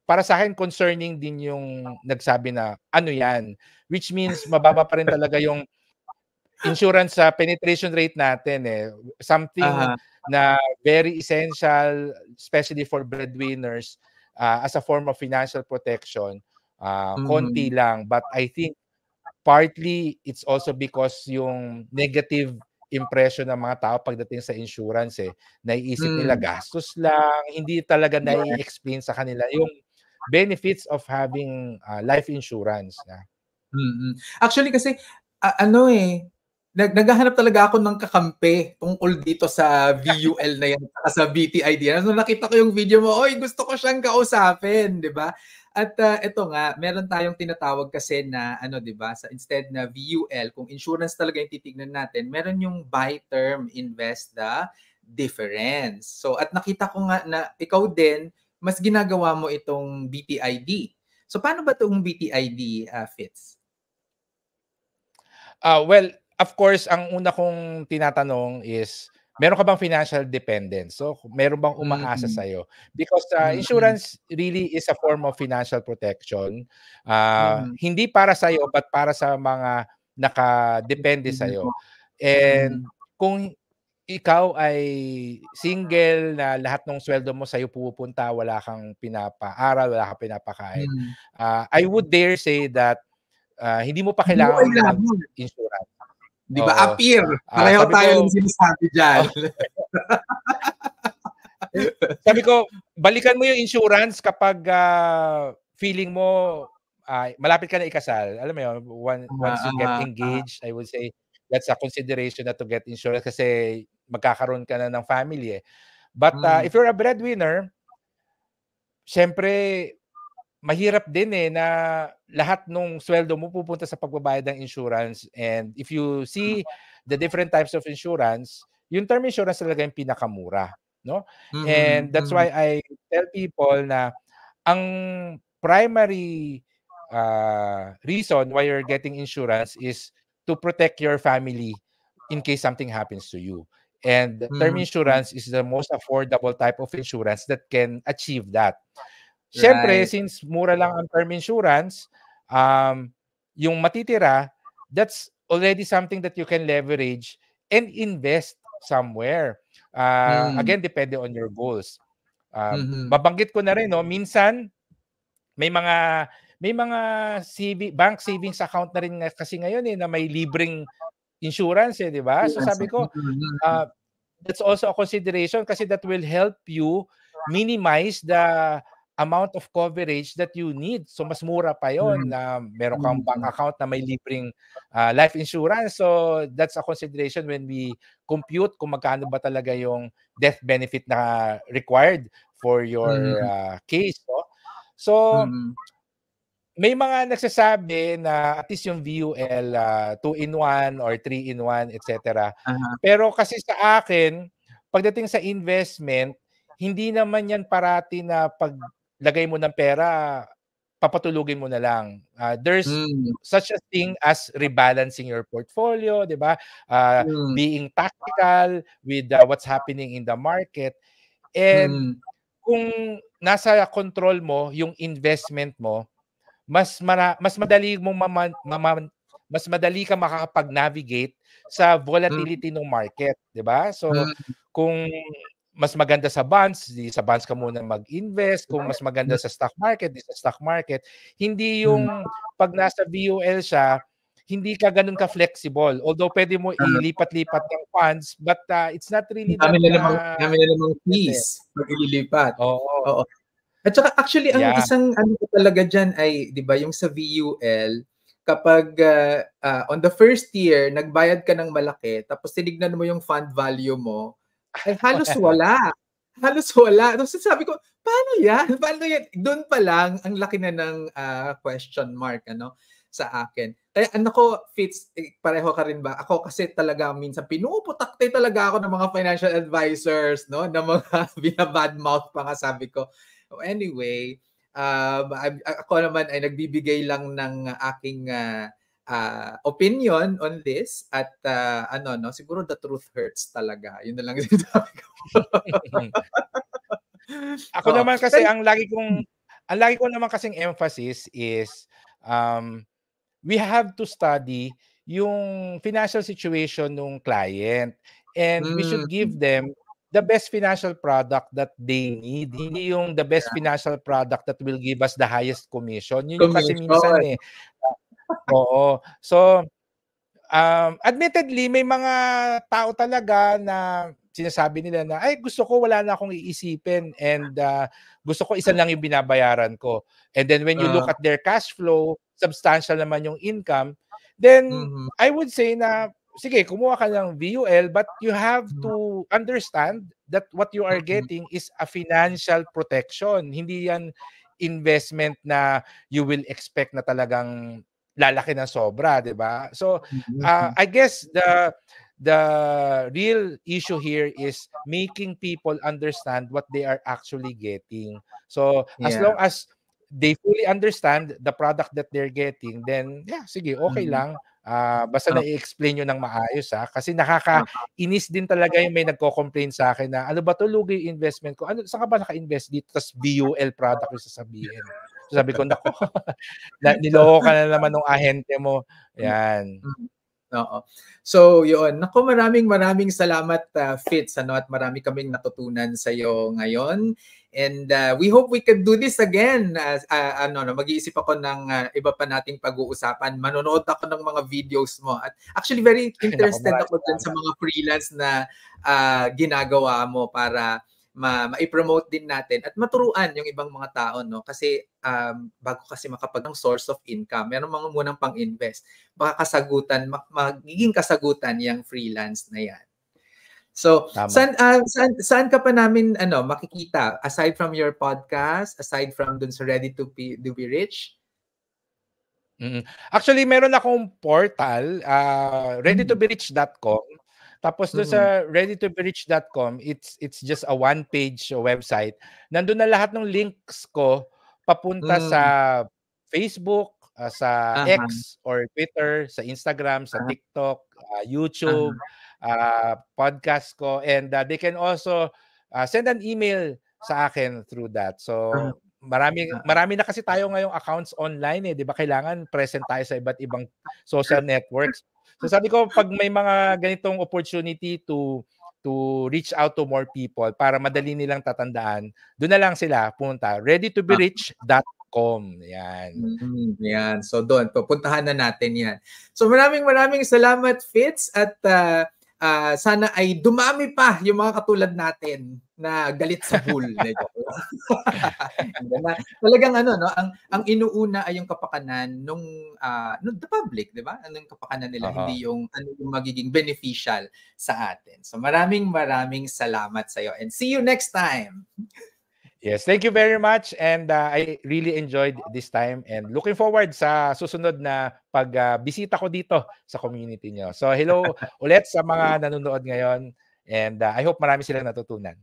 Speaker 2: para sa akin concerning din yung nagsabi na ano 'yan which means mababa pa rin talaga yung insurance sa penetration rate natin eh. Something uh-huh. na very essential especially for breadwinners uh, as a form of financial protection, uh, mm. konti lang. But I think partly it's also because yung negative impression ng mga tao pagdating sa insurance eh. Naiisip mm. nila gastos lang, hindi talaga nai-explain sa kanila yung benefits of having uh, life insurance. Yeah.
Speaker 1: Mm-hmm. Actually kasi uh, ano eh nag naghahanap talaga ako ng kakampi tungkol dito sa VUL na yan sa BTID. Ano nakita ko yung video mo, oy, gusto ko siyang kausapin, 'di ba? At uh, ito nga, meron tayong tinatawag kasi na ano 'di ba, sa instead na VUL, kung insurance talaga yung titignan natin, meron yung buy term invest the difference. So at nakita ko nga na ikaw din mas ginagawa mo itong BTID. So paano ba itong BTID uh, fits?
Speaker 2: Uh, well, of course, ang una kong tinatanong is, meron ka bang financial dependence? So, meron bang umaasa mm-hmm. sa'yo? Because uh, insurance really is a form of financial protection. Uh, mm-hmm. Hindi para sa'yo, but para sa mga nakadepende sa'yo. And kung ikaw ay single na lahat ng sweldo mo sa'yo pupunta, wala kang pinapaaral, wala kang pinapakain, uh, I would dare say that uh, hindi mo pa kailangan ng insurance.
Speaker 1: Di ba? Oh. Appear. Ah, Pareho uh, tayo ng sinasabi dyan.
Speaker 2: sabi ko, balikan mo yung insurance kapag uh, feeling mo uh, malapit ka na ikasal. Alam mo yun, one, uh, once you get engaged, uh, I would say that's a consideration na to get insurance kasi magkakaroon ka na ng family eh. But uh, if you're a breadwinner, syempre mahirap din eh na lahat ng sweldo mo pupunta sa pagbabayad ng insurance and if you see the different types of insurance, yung term insurance talaga yung pinakamura, no? Mm-hmm. And that's why I tell people na ang primary uh, reason why you're getting insurance is to protect your family in case something happens to you. And term mm-hmm. insurance is the most affordable type of insurance that can achieve that. Siyempre, right. since mura lang ang term insurance, um, yung matitira, that's already something that you can leverage and invest somewhere. Uh, mm. Again, depende on your goals. Uh, mm-hmm. Babanggit ko na rin, no, minsan, may mga may mga CV, bank savings account na rin kasi ngayon eh, na may libreng insurance eh, di ba? So sabi ko, uh, that's also a consideration kasi that will help you minimize the amount of coverage that you need. So mas mura pa 'yon mm. na meron kang bank account na may libreng uh, life insurance. So that's a consideration when we compute kung magkano ba talaga yung death benefit na required for your uh, case. No? So may mga nagsasabi na at least yung VUL uh, 2 in 1 or 3 in 1 etc. Uh-huh. Pero kasi sa akin pagdating sa investment hindi naman yan parati na pag lagay mo ng pera, papatulugin mo na lang. Uh, there's mm. such a thing as rebalancing your portfolio, 'di ba? Uh, mm. being tactical with uh, what's happening in the market. And mm. kung nasa control mo yung investment mo, mas mara, mas madali mong maman, maman, mas madali ka makakapag-navigate sa volatility mm. ng market, 'di ba? So mm. kung mas maganda sa bonds, di sa bonds ka muna mag-invest. Kung mas maganda sa stock market, di sa stock market. Hindi yung hmm. pag nasa VUL siya, hindi ka ganun ka-flexible. Although pwede mo ilipat-lipat ng funds, but uh, it's not really
Speaker 1: that... Dami na namang, uh, dami na namang fees pag ililipat. Oo. Oo. At saka actually, ang yeah. isang ano talaga dyan ay, di ba, yung sa VUL, kapag uh, uh, on the first year, nagbayad ka ng malaki, tapos tinignan mo yung fund value mo, ay halos wala. Halos wala. Tapos sabi ko, paano yan? Paano yan? Doon pa lang, ang laki na ng uh, question mark ano, sa akin. Kaya ano ko, Fitz, eh, pareho ka rin ba? Ako kasi talaga minsan pinuputakte talaga ako ng mga financial advisors, no? Ng mga binabadmouth pa nga sabi ko. Anyway, uh, ako naman ay nagbibigay lang ng aking uh, uh, opinion on this at uh, ano no siguro the truth hurts talaga yun na lang sinasabi ko
Speaker 2: ako oh. naman kasi ang lagi kong ang lagi ko naman kasing emphasis is um we have to study yung financial situation ng client and mm. we should give mm. them the best financial product that they need. Hindi yung the best yeah. financial product that will give us the highest commission. Yun commission. yung kasi minsan eh. Oo. So, um, admittedly, may mga tao talaga na sinasabi nila na, ay, gusto ko, wala na akong iisipin and uh, gusto ko isa lang yung binabayaran ko. And then when you uh, look at their cash flow, substantial naman yung income, then mm-hmm. I would say na, sige, kumuha ka ng VUL, but you have mm-hmm. to understand that what you are mm-hmm. getting is a financial protection. Hindi yan investment na you will expect na talagang lalaki ng sobra, 'di ba? So, uh, I guess the the real issue here is making people understand what they are actually getting. So, as yeah. long as they fully understand the product that they're getting, then yeah, sige, okay mm-hmm. lang. Uh, basta oh. na-explain nyo ng maayos ha. Kasi nakaka-inis din talaga yung may nagko-complain sa akin na ano ba to lugi investment ko? Ano, saan ka ba naka-invest dito? Tapos BUL product yung sasabihin. Sabi ko, nako, niloko ka na naman ng ahente mo. Yan. Mm-hmm.
Speaker 1: Oo. So, yun. Nako, maraming maraming salamat, uh, Fitz. Ano, at marami kaming natutunan sa iyo ngayon. And uh, we hope we can do this again. Uh, uh, ano, no, mag-iisip ako ng uh, iba pa nating pag-uusapan. Manonood ako ng mga videos mo. At actually, very interested ako dyan sa mga freelance na uh, ginagawa mo para ma ma-promote din natin at maturuan yung ibang mga tao no? Kasi um, bago kasi makapag ng source of income meron mga munang pang-invest. Baka kasagutan mag- magiging kasagutan yung freelance na yan. So saan, uh, saan saan ka pa namin ano makikita? Aside from your podcast aside from dun sa ready to be to be rich?
Speaker 2: Mm-hmm. Actually, meron akong portal, uh, readytoberich.com. Tapos doon mm-hmm. sa readytoberich.com, it's it's just a one page website. Nandoon na lahat ng links ko papunta mm. sa Facebook, uh, sa uh-huh. X or Twitter, sa Instagram, sa uh-huh. TikTok, uh, YouTube, uh-huh. uh, podcast ko and uh, they can also uh, send an email sa akin through that. So uh-huh. Marami marami na kasi tayo ngayong accounts online eh, 'di ba? Kailangan present tayo sa iba't ibang social networks. So sabi ko pag may mga ganitong opportunity to to reach out to more people para madali nilang tatandaan, doon na lang sila punta readytoberich.com. Yan.
Speaker 1: Mm, yan. So doon pupuntahan na natin 'yan. So maraming maraming salamat Fitz at uh, uh, sana ay dumami pa yung mga katulad natin na galit sa bull. na, talagang ano no, ang ang inuuna ay yung kapakanan nung uh, nung the public, 'di ba? Ano yung kapakanan nila, uh-huh. hindi yung ano yung magiging beneficial sa atin. So maraming maraming salamat sa iyo and see you next time.
Speaker 2: Yes, thank you very much and uh, I really enjoyed this time and looking forward sa susunod na pagbisita uh, ko dito sa community niyo. So hello ulit sa mga nanonood ngayon and uh, I hope marami silang natutunan.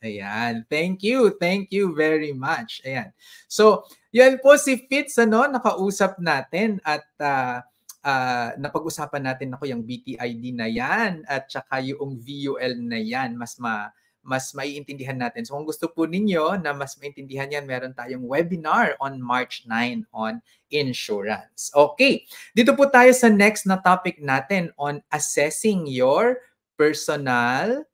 Speaker 1: Ayan. Thank you. Thank you very much. Ayan. So, yan po si Fitz, ano, nakausap natin at uh, uh, napag-usapan natin ako yung BTID na yan at saka yung VUL na yan. Mas ma mas maiintindihan natin. So kung gusto po ninyo na mas maintindihan yan, meron tayong webinar on March 9 on insurance. Okay, dito po tayo sa next na topic natin on assessing your personal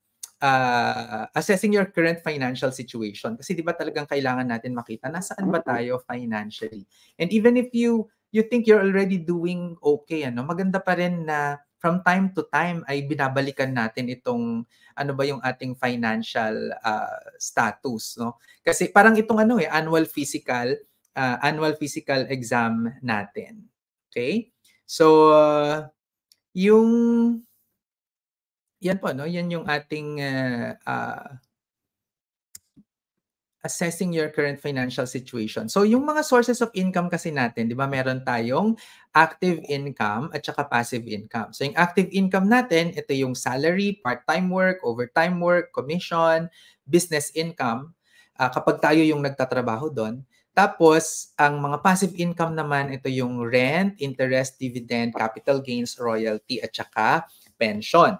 Speaker 1: uh, assessing your current financial situation. Kasi di ba talagang kailangan natin makita nasaan ba tayo financially. And even if you you think you're already doing okay, ano, maganda pa rin na from time to time ay binabalikan natin itong ano ba yung ating financial uh, status no? Kasi parang itong ano eh annual physical uh, annual physical exam natin. Okay? So uh, yung yan po no? Yan yung ating uh, uh, assessing your current financial situation. So yung mga sources of income kasi natin, 'di ba, meron tayong active income at saka passive income. So yung active income natin, ito yung salary, part-time work, overtime work, commission, business income. Uh, kapag tayo yung nagtatrabaho doon, tapos, ang mga passive income naman, ito yung rent, interest, dividend, capital gains, royalty, at saka pension.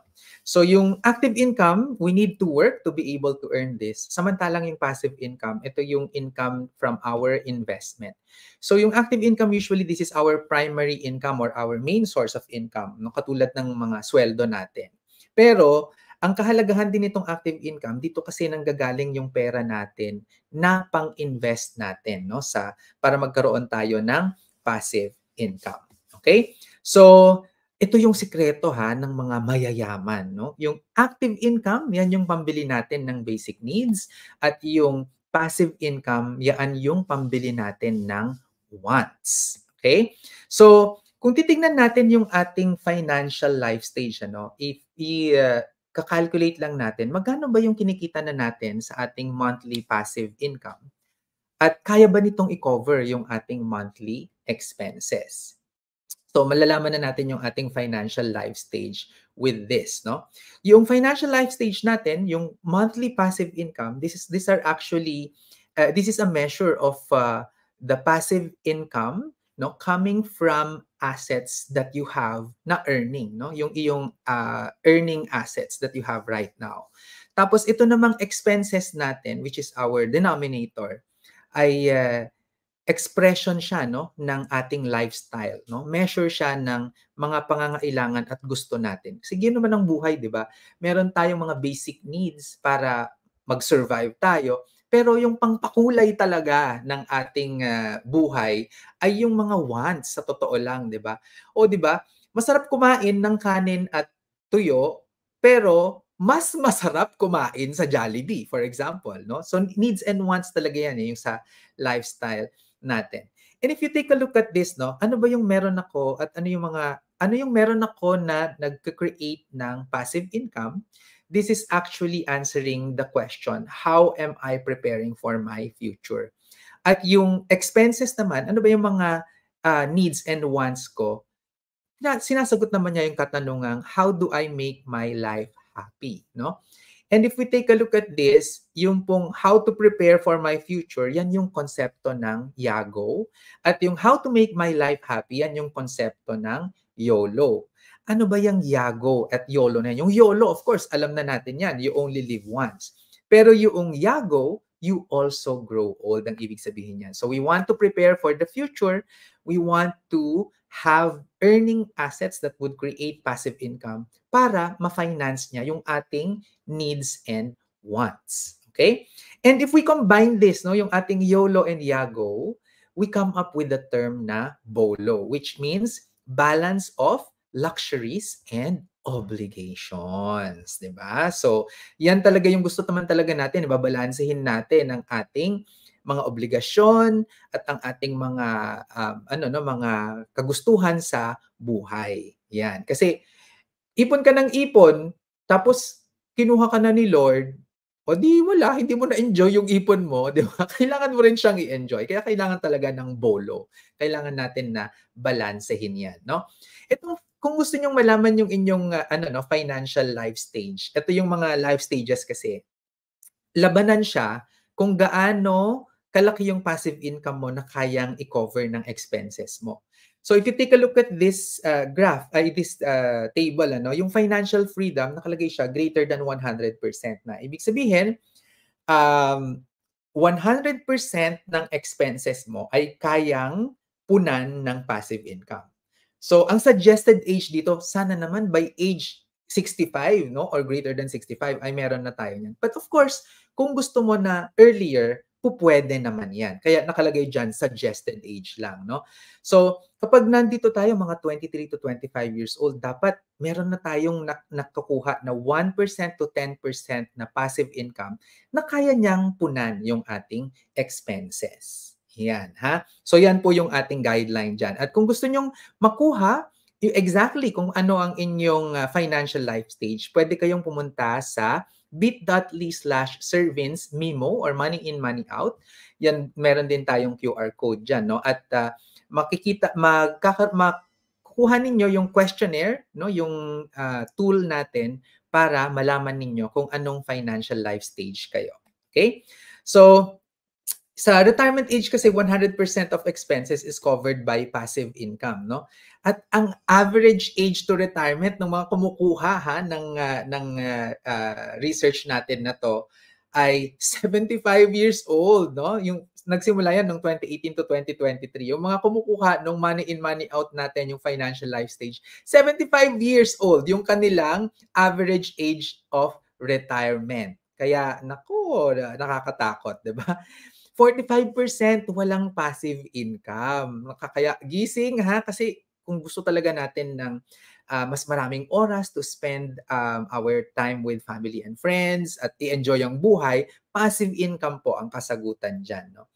Speaker 1: So yung active income, we need to work to be able to earn this. Samantalang yung passive income, ito yung income from our investment. So yung active income, usually this is our primary income or our main source of income, no? katulad ng mga sweldo natin. Pero ang kahalagahan din nitong active income, dito kasi nanggagaling yung pera natin na pang-invest natin no sa para magkaroon tayo ng passive income. Okay? So, ito yung sikreto ha ng mga mayayaman, no? Yung active income, yan yung pambili natin ng basic needs at yung passive income, yan yung pambili natin ng wants. Okay? So, kung titingnan natin yung ating financial life stage, ano, if i uh, kakalculate lang natin, magkano ba yung kinikita na natin sa ating monthly passive income? At kaya ba nitong i-cover yung ating monthly expenses? So malalaman na natin yung ating financial life stage with this, no? Yung financial life stage natin, yung monthly passive income, this is these are actually uh, this is a measure of uh, the passive income no? Coming from assets that you have na earning no? Yung iyong uh, earning assets that you have right now. Tapos ito namang expenses natin which is our denominator ay uh, expression siya no ng ating lifestyle no? Measure siya ng mga pangangailangan at gusto natin. Sige naman ang buhay di ba? Meron tayong mga basic needs para mag-survive tayo pero yung pangpakulay talaga ng ating uh, buhay ay yung mga wants sa totoo lang di ba? O di ba? Masarap kumain ng kanin at tuyo pero mas masarap kumain sa Jollibee, for example, no? So needs and wants talaga yan eh, yung sa lifestyle natin. And if you take a look at this, no, ano ba yung meron ako at ano yung mga ano yung meron ako na nagka-create ng passive income? This is actually answering the question, how am I preparing for my future? At yung expenses naman, ano ba yung mga uh, needs and wants ko? Na, sinasagot naman niya yung katanungang, how do I make my life happy? No? And if we take a look at this, yung pong how to prepare for my future, yan yung konsepto ng YAGO. At yung how to make my life happy, yan yung konsepto ng YOLO. Ano ba yung YAGO at YOLO na yan? Yung YOLO, of course, alam na natin yan. You only live once. Pero yung YAGO, you also grow old ang ibig sabihin niyan. So we want to prepare for the future. We want to have earning assets that would create passive income para ma-finance niya yung ating needs and wants. Okay? And if we combine this, no, yung ating YOLO and YAGO, we come up with the term na BOLO, which means balance of luxuries and obligations, 'di ba? So, 'yan talaga yung gusto naman talaga natin, babalansehin natin ang ating mga obligasyon at ang ating mga um, ano no, mga kagustuhan sa buhay. 'Yan. Kasi ipon ka ng ipon, tapos kinuha ka na ni Lord, o di wala, hindi mo na-enjoy yung ipon mo, 'di ba? Kailangan mo rin siyang i-enjoy. Kaya kailangan talaga ng bolo. Kailangan natin na balansehin 'yan, no? Itong kung gusto niyo malaman yung inyong uh, ano no, financial life stage. Ito yung mga life stages kasi. Labanan siya kung gaano kalaki yung passive income mo na kayang i-cover ng expenses mo. So if you take a look at this uh, graph, ay this uh, table ano, yung financial freedom nakalagay siya greater than 100% na. Ibig sabihin, um 100% ng expenses mo ay kayang punan ng passive income. So, ang suggested age dito, sana naman by age 65, no? Or greater than 65 ay meron na tayo niyan. But of course, kung gusto mo na earlier, pupwede naman yan. Kaya nakalagay dyan, suggested age lang, no? So, kapag nandito tayo, mga 23 to 25 years old, dapat meron na tayong nak- nakukuha na 1% to 10% na passive income na kaya niyang punan yung ating expenses. Yan, ha? So yan po yung ating guideline dyan. At kung gusto nyong makuha exactly kung ano ang inyong uh, financial life stage, pwede kayong pumunta sa bit.ly slash servings memo or money in, money out. Yan, meron din tayong QR code dyan, no? At uh, makikita, magkaka, makukuha ninyo yung questionnaire, no? Yung uh, tool natin para malaman ninyo kung anong financial life stage kayo. Okay? So, sa retirement age kasi 100% of expenses is covered by passive income, no? At ang average age to retirement ng mga kumukuha ha ng uh, ng uh, uh, research natin na to ay 75 years old, no? Yung nagsimula yan noong 2018 to 2023. Yung mga kumukuha ng money in money out natin yung financial life stage, 75 years old yung kanilang average age of retirement. Kaya nako, nakakatakot, 'di ba? 45% walang passive income. Kaya gising ha kasi kung gusto talaga natin ng uh, mas maraming oras to spend um, our time with family and friends at i-enjoy ang buhay, passive income po ang kasagutan dyan. No?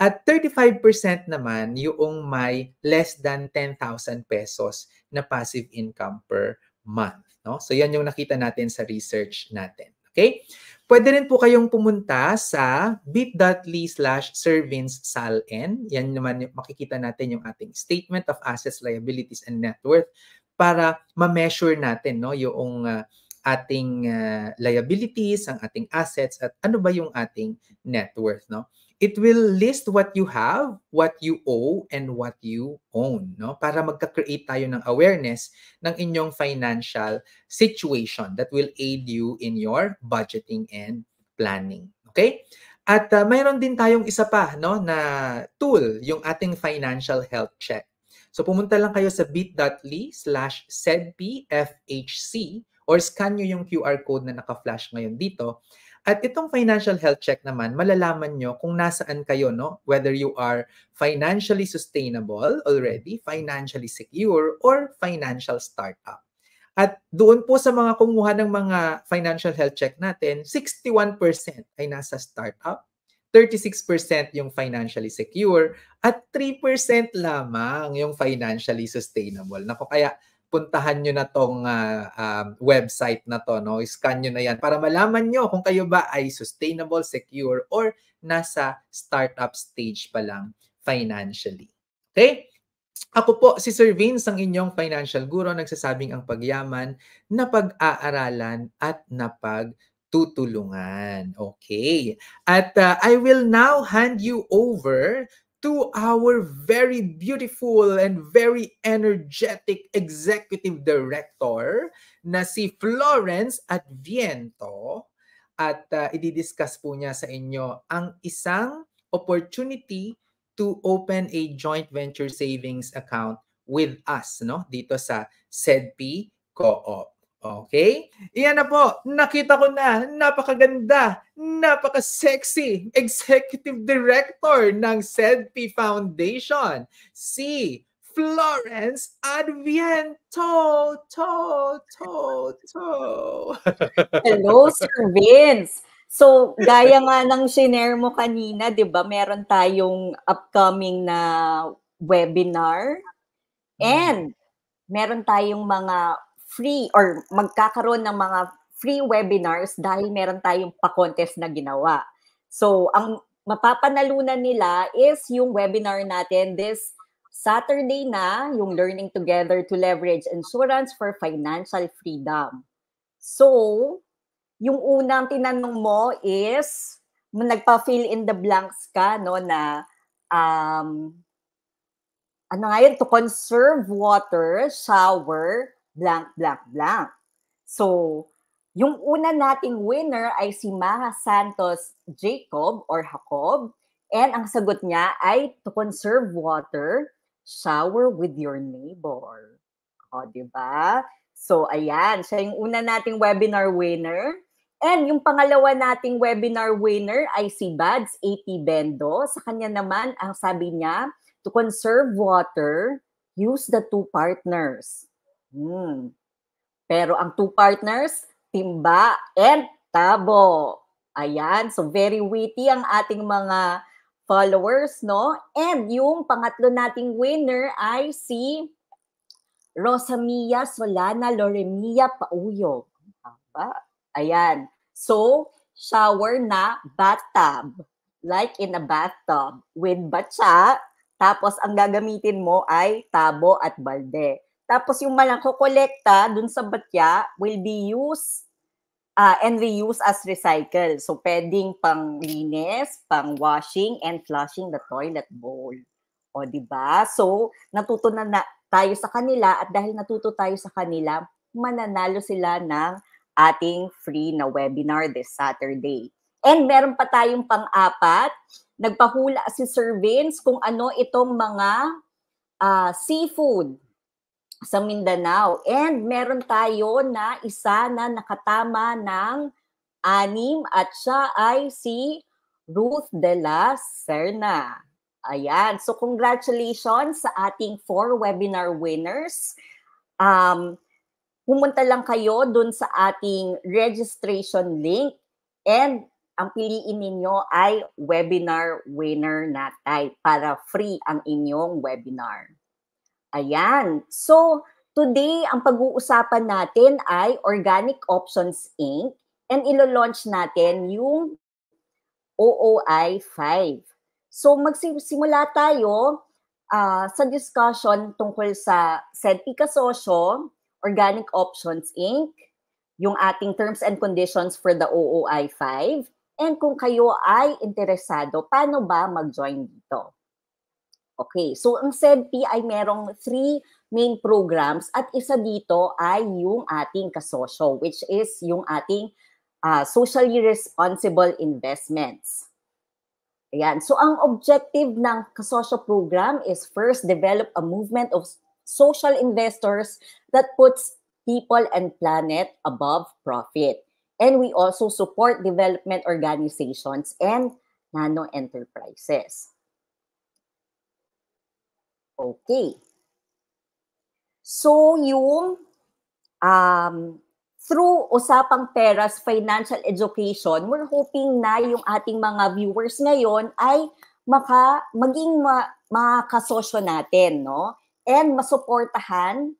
Speaker 1: At 35% naman yung may less than 10,000 pesos na passive income per month. No? So yan yung nakita natin sa research natin. Okay? Pwede rin po kayong pumunta sa bit.ly slash servingssaln. Yan naman makikita natin yung ating statement of assets, liabilities, and net worth para ma-measure natin no, yung uh, ating uh, liabilities, ang ating assets, at ano ba yung ating net worth. No? It will list what you have, what you owe, and what you own, no? Para magka-create tayo ng awareness ng inyong financial situation that will aid you in your budgeting and planning. Okay? At uh, mayroon din tayong isa pa, no, na tool, yung ating financial health check. So pumunta lang kayo sa bit.ly slash sedpfhc or scan nyo yung QR code na naka-flash ngayon dito at itong financial health check naman, malalaman nyo kung nasaan kayo, no? Whether you are financially sustainable already, financially secure, or financial startup. At doon po sa mga kumuha ng mga financial health check natin, 61% ay nasa startup, 36% yung financially secure, at 3% lamang yung financially sustainable. Nako, kaya puntahan nyo na tong uh, um, website na to, no? Scan nyo na yan para malaman nyo kung kayo ba ay sustainable, secure, or nasa startup stage pa lang financially. Okay? Ako po si Sir Vince, ang inyong financial guru, nagsasabing ang pagyaman na pag-aaralan at napagtutulungan. Okay. At uh, I will now hand you over to our very beautiful and very energetic executive director na si Florence Adviento at uh, i-discuss po niya sa inyo ang isang opportunity to open a joint venture savings account with us no dito sa SEDP Co-op. Okay? Iyan na po. Nakita ko na. Napakaganda. Napaka-sexy. Executive Director ng SEDP Foundation. Si Florence Adviento. To, to, to.
Speaker 3: Hello, Sir Vince. So, gaya nga ng shinare mo kanina, di ba, meron tayong upcoming na webinar and meron tayong mga free or magkakaroon ng mga free webinars dahil meron tayong pa-contest na ginawa. So, ang mapapanalunan nila is yung webinar natin this Saturday na, yung Learning Together to Leverage Insurance for Financial Freedom. So, yung unang tinanong mo is, nagpa-fill in the blanks ka, no, na, um, ano nga yun, to conserve water, shower, blank, blank, blank. So, yung una nating winner ay si Maha Santos Jacob or Jacob. And ang sagot niya ay to conserve water, shower with your neighbor. O, di ba? So, ayan. Siya yung una nating webinar winner. And yung pangalawa nating webinar winner ay si Bads AP Bendo. Sa kanya naman, ang sabi niya, to conserve water, use the two partners. Hmm. Pero ang two partners, timba and tabo. Ayan, so very witty ang ating mga followers, no? And yung pangatlo nating winner ay si Rosamia Solana Loremia Pauyo. Aba, Ayan. So, shower na bathtub. Like in a bathtub with batsa. Tapos, ang gagamitin mo ay tabo at balde. Tapos, yung malang kolekta dun sa batya will be used uh, and reuse as recycle. So, pwedeng pang linis, pang washing, and flushing the toilet bowl. O, di ba? So, natuto na, na tayo sa kanila at dahil natuto tayo sa kanila, mananalo sila ng ating free na webinar this Saturday. And meron pa tayong pang-apat, nagpahula si Sir Vince kung ano itong mga uh, seafood sa Mindanao. And meron tayo na isa na nakatama ng anim at siya ay si Ruth de la Serna. Ayan. So congratulations sa ating four webinar winners. Um, pumunta lang kayo dun sa ating registration link and ang piliin ninyo ay webinar winner na type para free ang inyong webinar. Ayan. So, today, ang pag-uusapan natin ay Organic Options Inc. and ilo-launch natin yung OOI 5. So, magsimula tayo uh, sa discussion tungkol sa SEDPI Kasosyo, Organic Options Inc., yung ating terms and conditions for the OOI 5, and kung kayo ay interesado, paano ba mag-join dito? Okay, so ang SEDP ay merong three main programs at isa dito ay yung ating kasosyo, which is yung ating uh, socially responsible investments. Ayan. So ang objective ng kasosyo program is first, develop a movement of social investors that puts people and planet above profit. And we also support development organizations and nano enterprises. Okay. So yung um, through Usapang Peras Financial Education, we're hoping na yung ating mga viewers ngayon ay maka maging ma, makasosyo natin, no? and masuportahan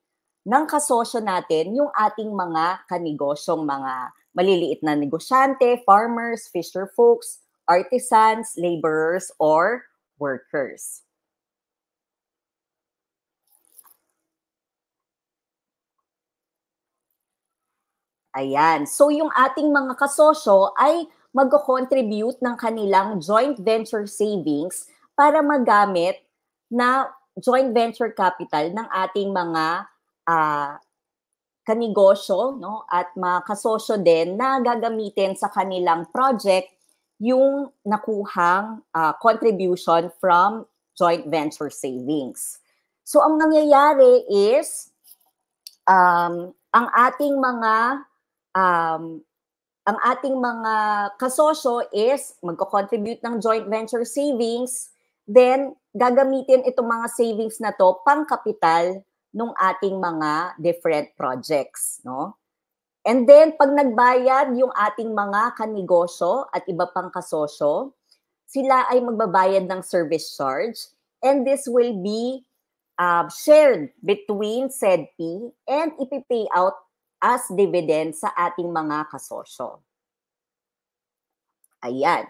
Speaker 3: ng kasosyo natin yung ating mga kanigosyong mga maliliit na negosyante, farmers, fisher folks, artisans, laborers, or workers. Ayan. So yung ating mga kasosyo ay mag-contribute ng kanilang joint venture savings para magamit na joint venture capital ng ating mga uh, kanegosyo no at mga kasosyo din na gagamitin sa kanilang project yung nakuhang uh, contribution from joint venture savings. So ang nangyayari is um, ang ating mga um, ang ating mga kasosyo is magko-contribute ng joint venture savings then gagamitin itong mga savings na to pang kapital ng ating mga different projects, no? And then, pag nagbayad yung ating mga kanegosyo at iba pang kasosyo, sila ay magbabayad ng service charge and this will be uh, shared between SEDP and ipipay out as dividend sa ating mga kasosyo. Ayan.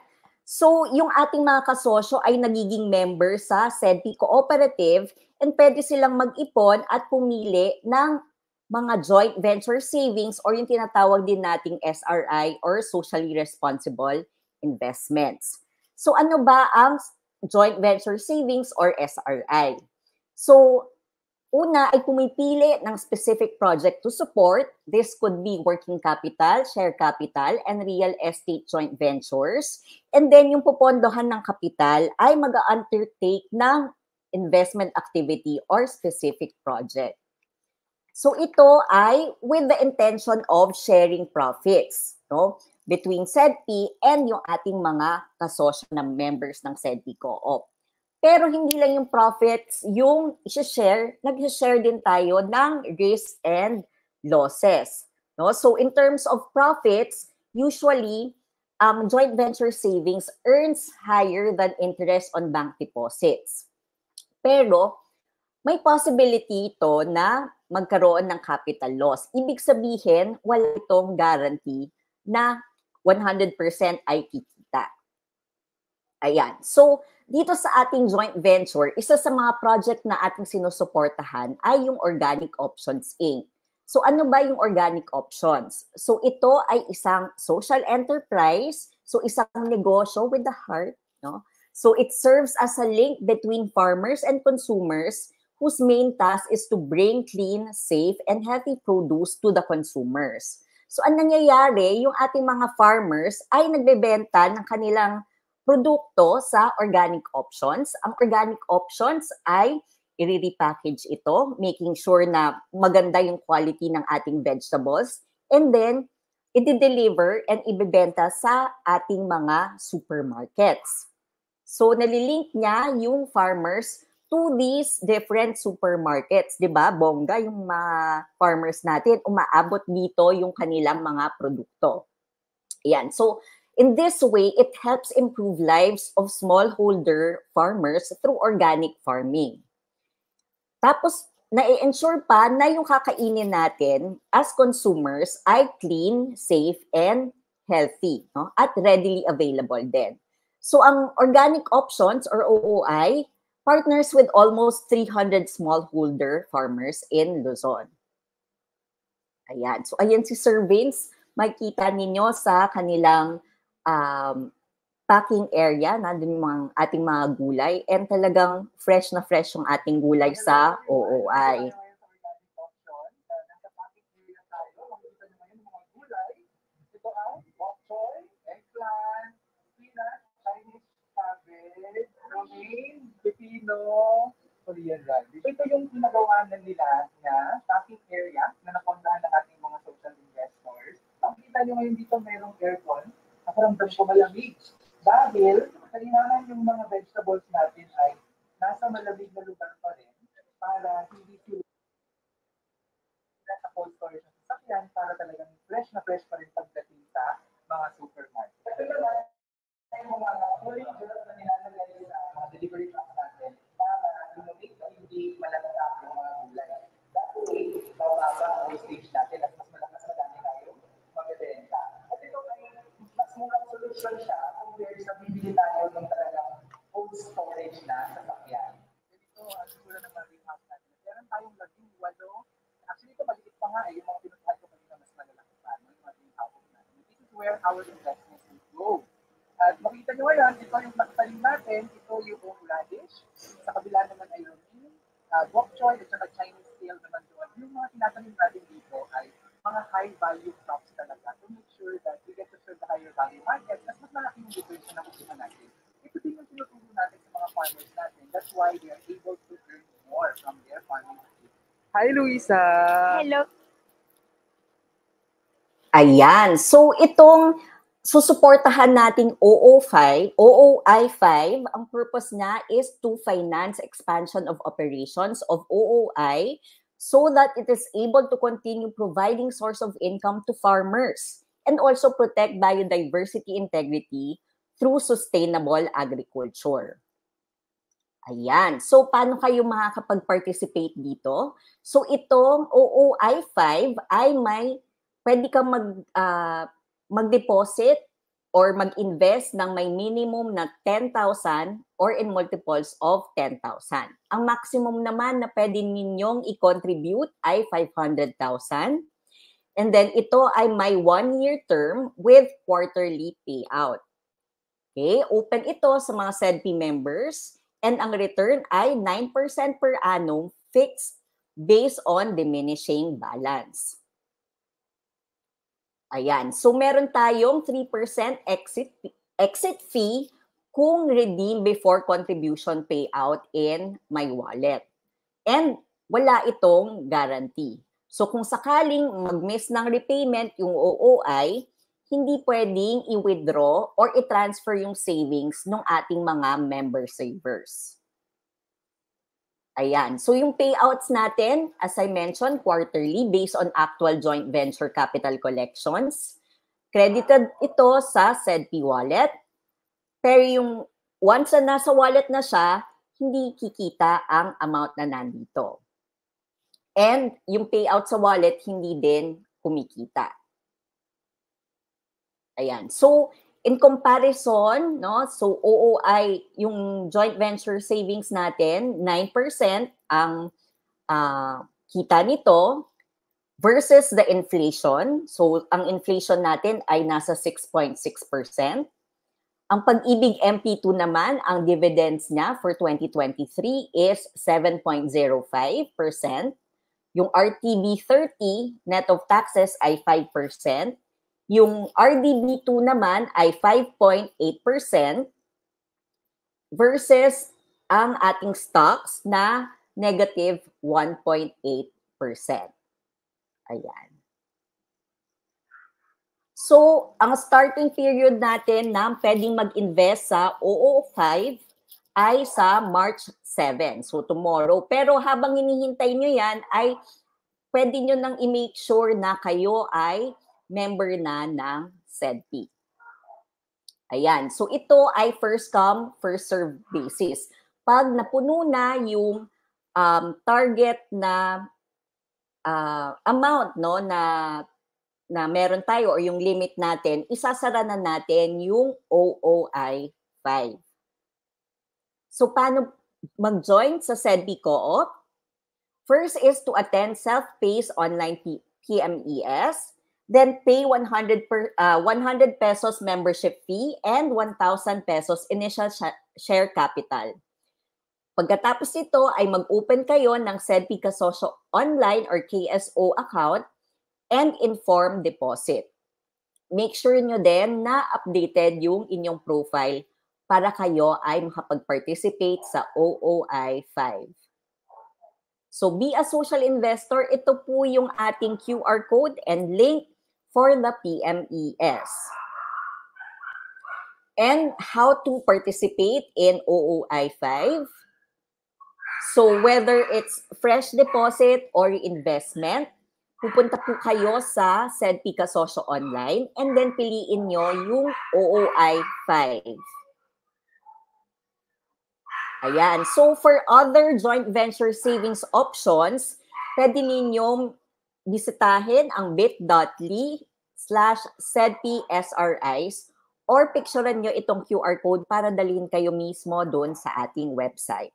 Speaker 3: So, yung ating mga kasosyo ay nagiging member sa SEDP Cooperative and pwede silang mag-ipon at pumili ng mga joint venture savings or yung tinatawag din nating SRI or socially responsible investments. So ano ba ang joint venture savings or SRI? So una ay pumipili ng specific project to support. This could be working capital, share capital, and real estate joint ventures. And then yung pupondohan ng kapital ay mag-undertake ng investment activity or specific project. So ito ay with the intention of sharing profits, no? Between SEDP and yung ating mga kasosyo na members ng SEDP Co-op. Pero hindi lang yung profits yung i-share, nag-share din tayo ng risk and losses. No? So in terms of profits, usually um, joint venture savings earns higher than interest on bank deposits. Pero may possibility ito na magkaroon ng capital loss. Ibig sabihin, wala itong guarantee na 100% ay kikita. Ayan. So, dito sa ating joint venture, isa sa mga project na ating sinusuportahan ay yung Organic Options Inc. So ano ba yung organic options? So ito ay isang social enterprise, so isang negosyo with the heart, no? So it serves as a link between farmers and consumers whose main task is to bring clean, safe, and healthy produce to the consumers. So, ang nangyayari, yung ating mga farmers ay nagbebenta ng kanilang produkto sa organic options. Ang organic options ay i-repackage ito, making sure na maganda yung quality ng ating vegetables. And then, i-deliver and ibebenta sa ating mga supermarkets. So, nalilink niya yung farmers to these different supermarkets, 'di ba? Bongga yung mga farmers natin umaabot dito yung kanilang mga produkto. Yan. So, in this way, it helps improve lives of smallholder farmers through organic farming. Tapos, na-ensure pa na yung kakainin natin as consumers ay clean, safe, and healthy, no? At readily available din. So, ang organic options or OOI partners with almost 300 smallholder farmers in Luzon. Ayan. So, ayan si Sir Vince. Makikita ninyo sa kanilang um, packing area, nandun yung mga, ating mga gulay. And talagang fresh na fresh yung ating gulay sa OOI.
Speaker 2: romaine, pepino, Korean rice. So ito yung ginagawa na nila na stocking area na napuntahan ng ating mga social investors. Makikita nyo ngayon dito mayroong aircon. Nakaramdam ko malamig. Dahil, kalinanan yung mga vegetables natin ay nasa malamig na lugar pa rin para hindi sila sa cold storage ng sasakyan para talagang fresh na fresh pa rin pagdating sa mga supermarket. Ito naman, yung mga cooling jars na nilalagay sa mga delivery trucks natin para lumamig na hindi malalagap yung mga gulay. That way, bababa ang wastage natin at mas malakas madami tayo magbebenta. At ito ay mas murang solution siya compared sa bibili tayo ng talagang cold storage na sasakyan. Ganito ang siguro ng mga greenhouse natin. Meron tayong labing walo. Actually, ito maliit pa nga eh. Yung mga pinuntahan ko kanina mas malalaki pa. No? Yung mga greenhouse natin. This is where our investments will go. At makita nyo ngayon, ito yung pagtalim natin, ito yung radish. Sa kabila naman ay romaine, uh, bok choy, at saka Chinese kale naman doon. Yung mga tinatanim natin dito ay mga high value crops talaga to make sure that we get to serve the higher value market at mas malaki yung difference na nakukuha natin. Ito din yung tinuturo natin sa mga farmers natin. That's why they are able to earn more from their farming activity. Hi, Luisa!
Speaker 4: Hello.
Speaker 3: Ayan. So, itong susuportahan natin OO5, OOI5, ang purpose niya is to finance expansion of operations of OOI so that it is able to continue providing source of income to farmers and also protect biodiversity integrity through sustainable agriculture. Ayan. So, paano kayo makakapag-participate dito? So, itong OOI5 ay may, pwede kang mag, uh, mag-deposit or mag-invest ng may minimum na 10,000 or in multiples of 10,000. Ang maximum naman na pwede ninyong i-contribute ay 500,000. And then ito ay may one-year term with quarterly payout. Okay, open ito sa mga SEDP members and ang return ay 9% per annum fixed based on diminishing balance. Ayan. So meron tayong 3% exit exit fee kung redeem before contribution payout in my wallet. And wala itong guarantee. So kung sakaling mag-miss ng repayment yung OOI, hindi pwedeng i-withdraw or i-transfer yung savings ng ating mga member savers. Ayan. So yung payouts natin, as I mentioned, quarterly based on actual joint venture capital collections. Credited ito sa SEDP wallet. Pero yung once na nasa wallet na siya, hindi kikita ang amount na nandito. And yung payout sa wallet, hindi din kumikita. Ayan. So, in comparison, no, so OOI, yung joint venture savings natin, 9% ang uh, kita nito versus the inflation. So, ang inflation natin ay nasa 6.6%. Ang pag-ibig MP2 naman, ang dividends niya for 2023 is 7.05%. Yung RTB30, net of taxes, ay 5%. Yung RDB2 naman ay 5.8% versus ang ating stocks na negative 1.8%. Ayan. So, ang starting period natin na pwedeng mag-invest sa OO5 ay sa March 7. So, tomorrow. Pero habang hinihintay nyo yan, ay pwede nyo nang i-make sure na kayo ay member na ng SEDP. Ayan. So ito ay first come, first serve basis. Pag napuno na yung um, target na uh, amount no na na meron tayo or yung limit natin, isasara na natin yung OOI 5. So paano mag-join sa SEDP Co-op? First is to attend self-paced online P- PMES then pay 100 per uh, 100 pesos membership fee and 1,000 pesos initial share capital. Pagkatapos nito ay mag-open kayo ng SEDPI Kasosyo online or KSO account and inform deposit. Make sure nyo din na updated yung inyong profile para kayo ay makapag-participate sa OOI 5. So be a social investor. Ito po yung ating QR code and link for the PMES. And how to participate in OOI 5. So whether it's fresh deposit or investment, pupunta po kayo sa SEDPI Kasosyo Online and then piliin nyo yung OOI 5. Ayan. So for other joint venture savings options, pwede ninyong bisitahin ang bit.ly slash sedpsris or picturean nyo itong QR code para dalhin kayo mismo doon sa ating website.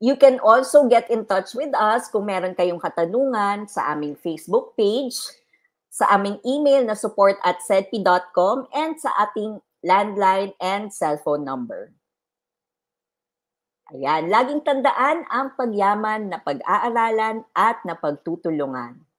Speaker 3: You can also get in touch with us kung meron kayong katanungan sa aming Facebook page, sa aming email na support at sedp.com, and sa ating landline and cellphone number. Ayan, laging tandaan ang pagyaman na pag-aaralan at na pagtutulungan.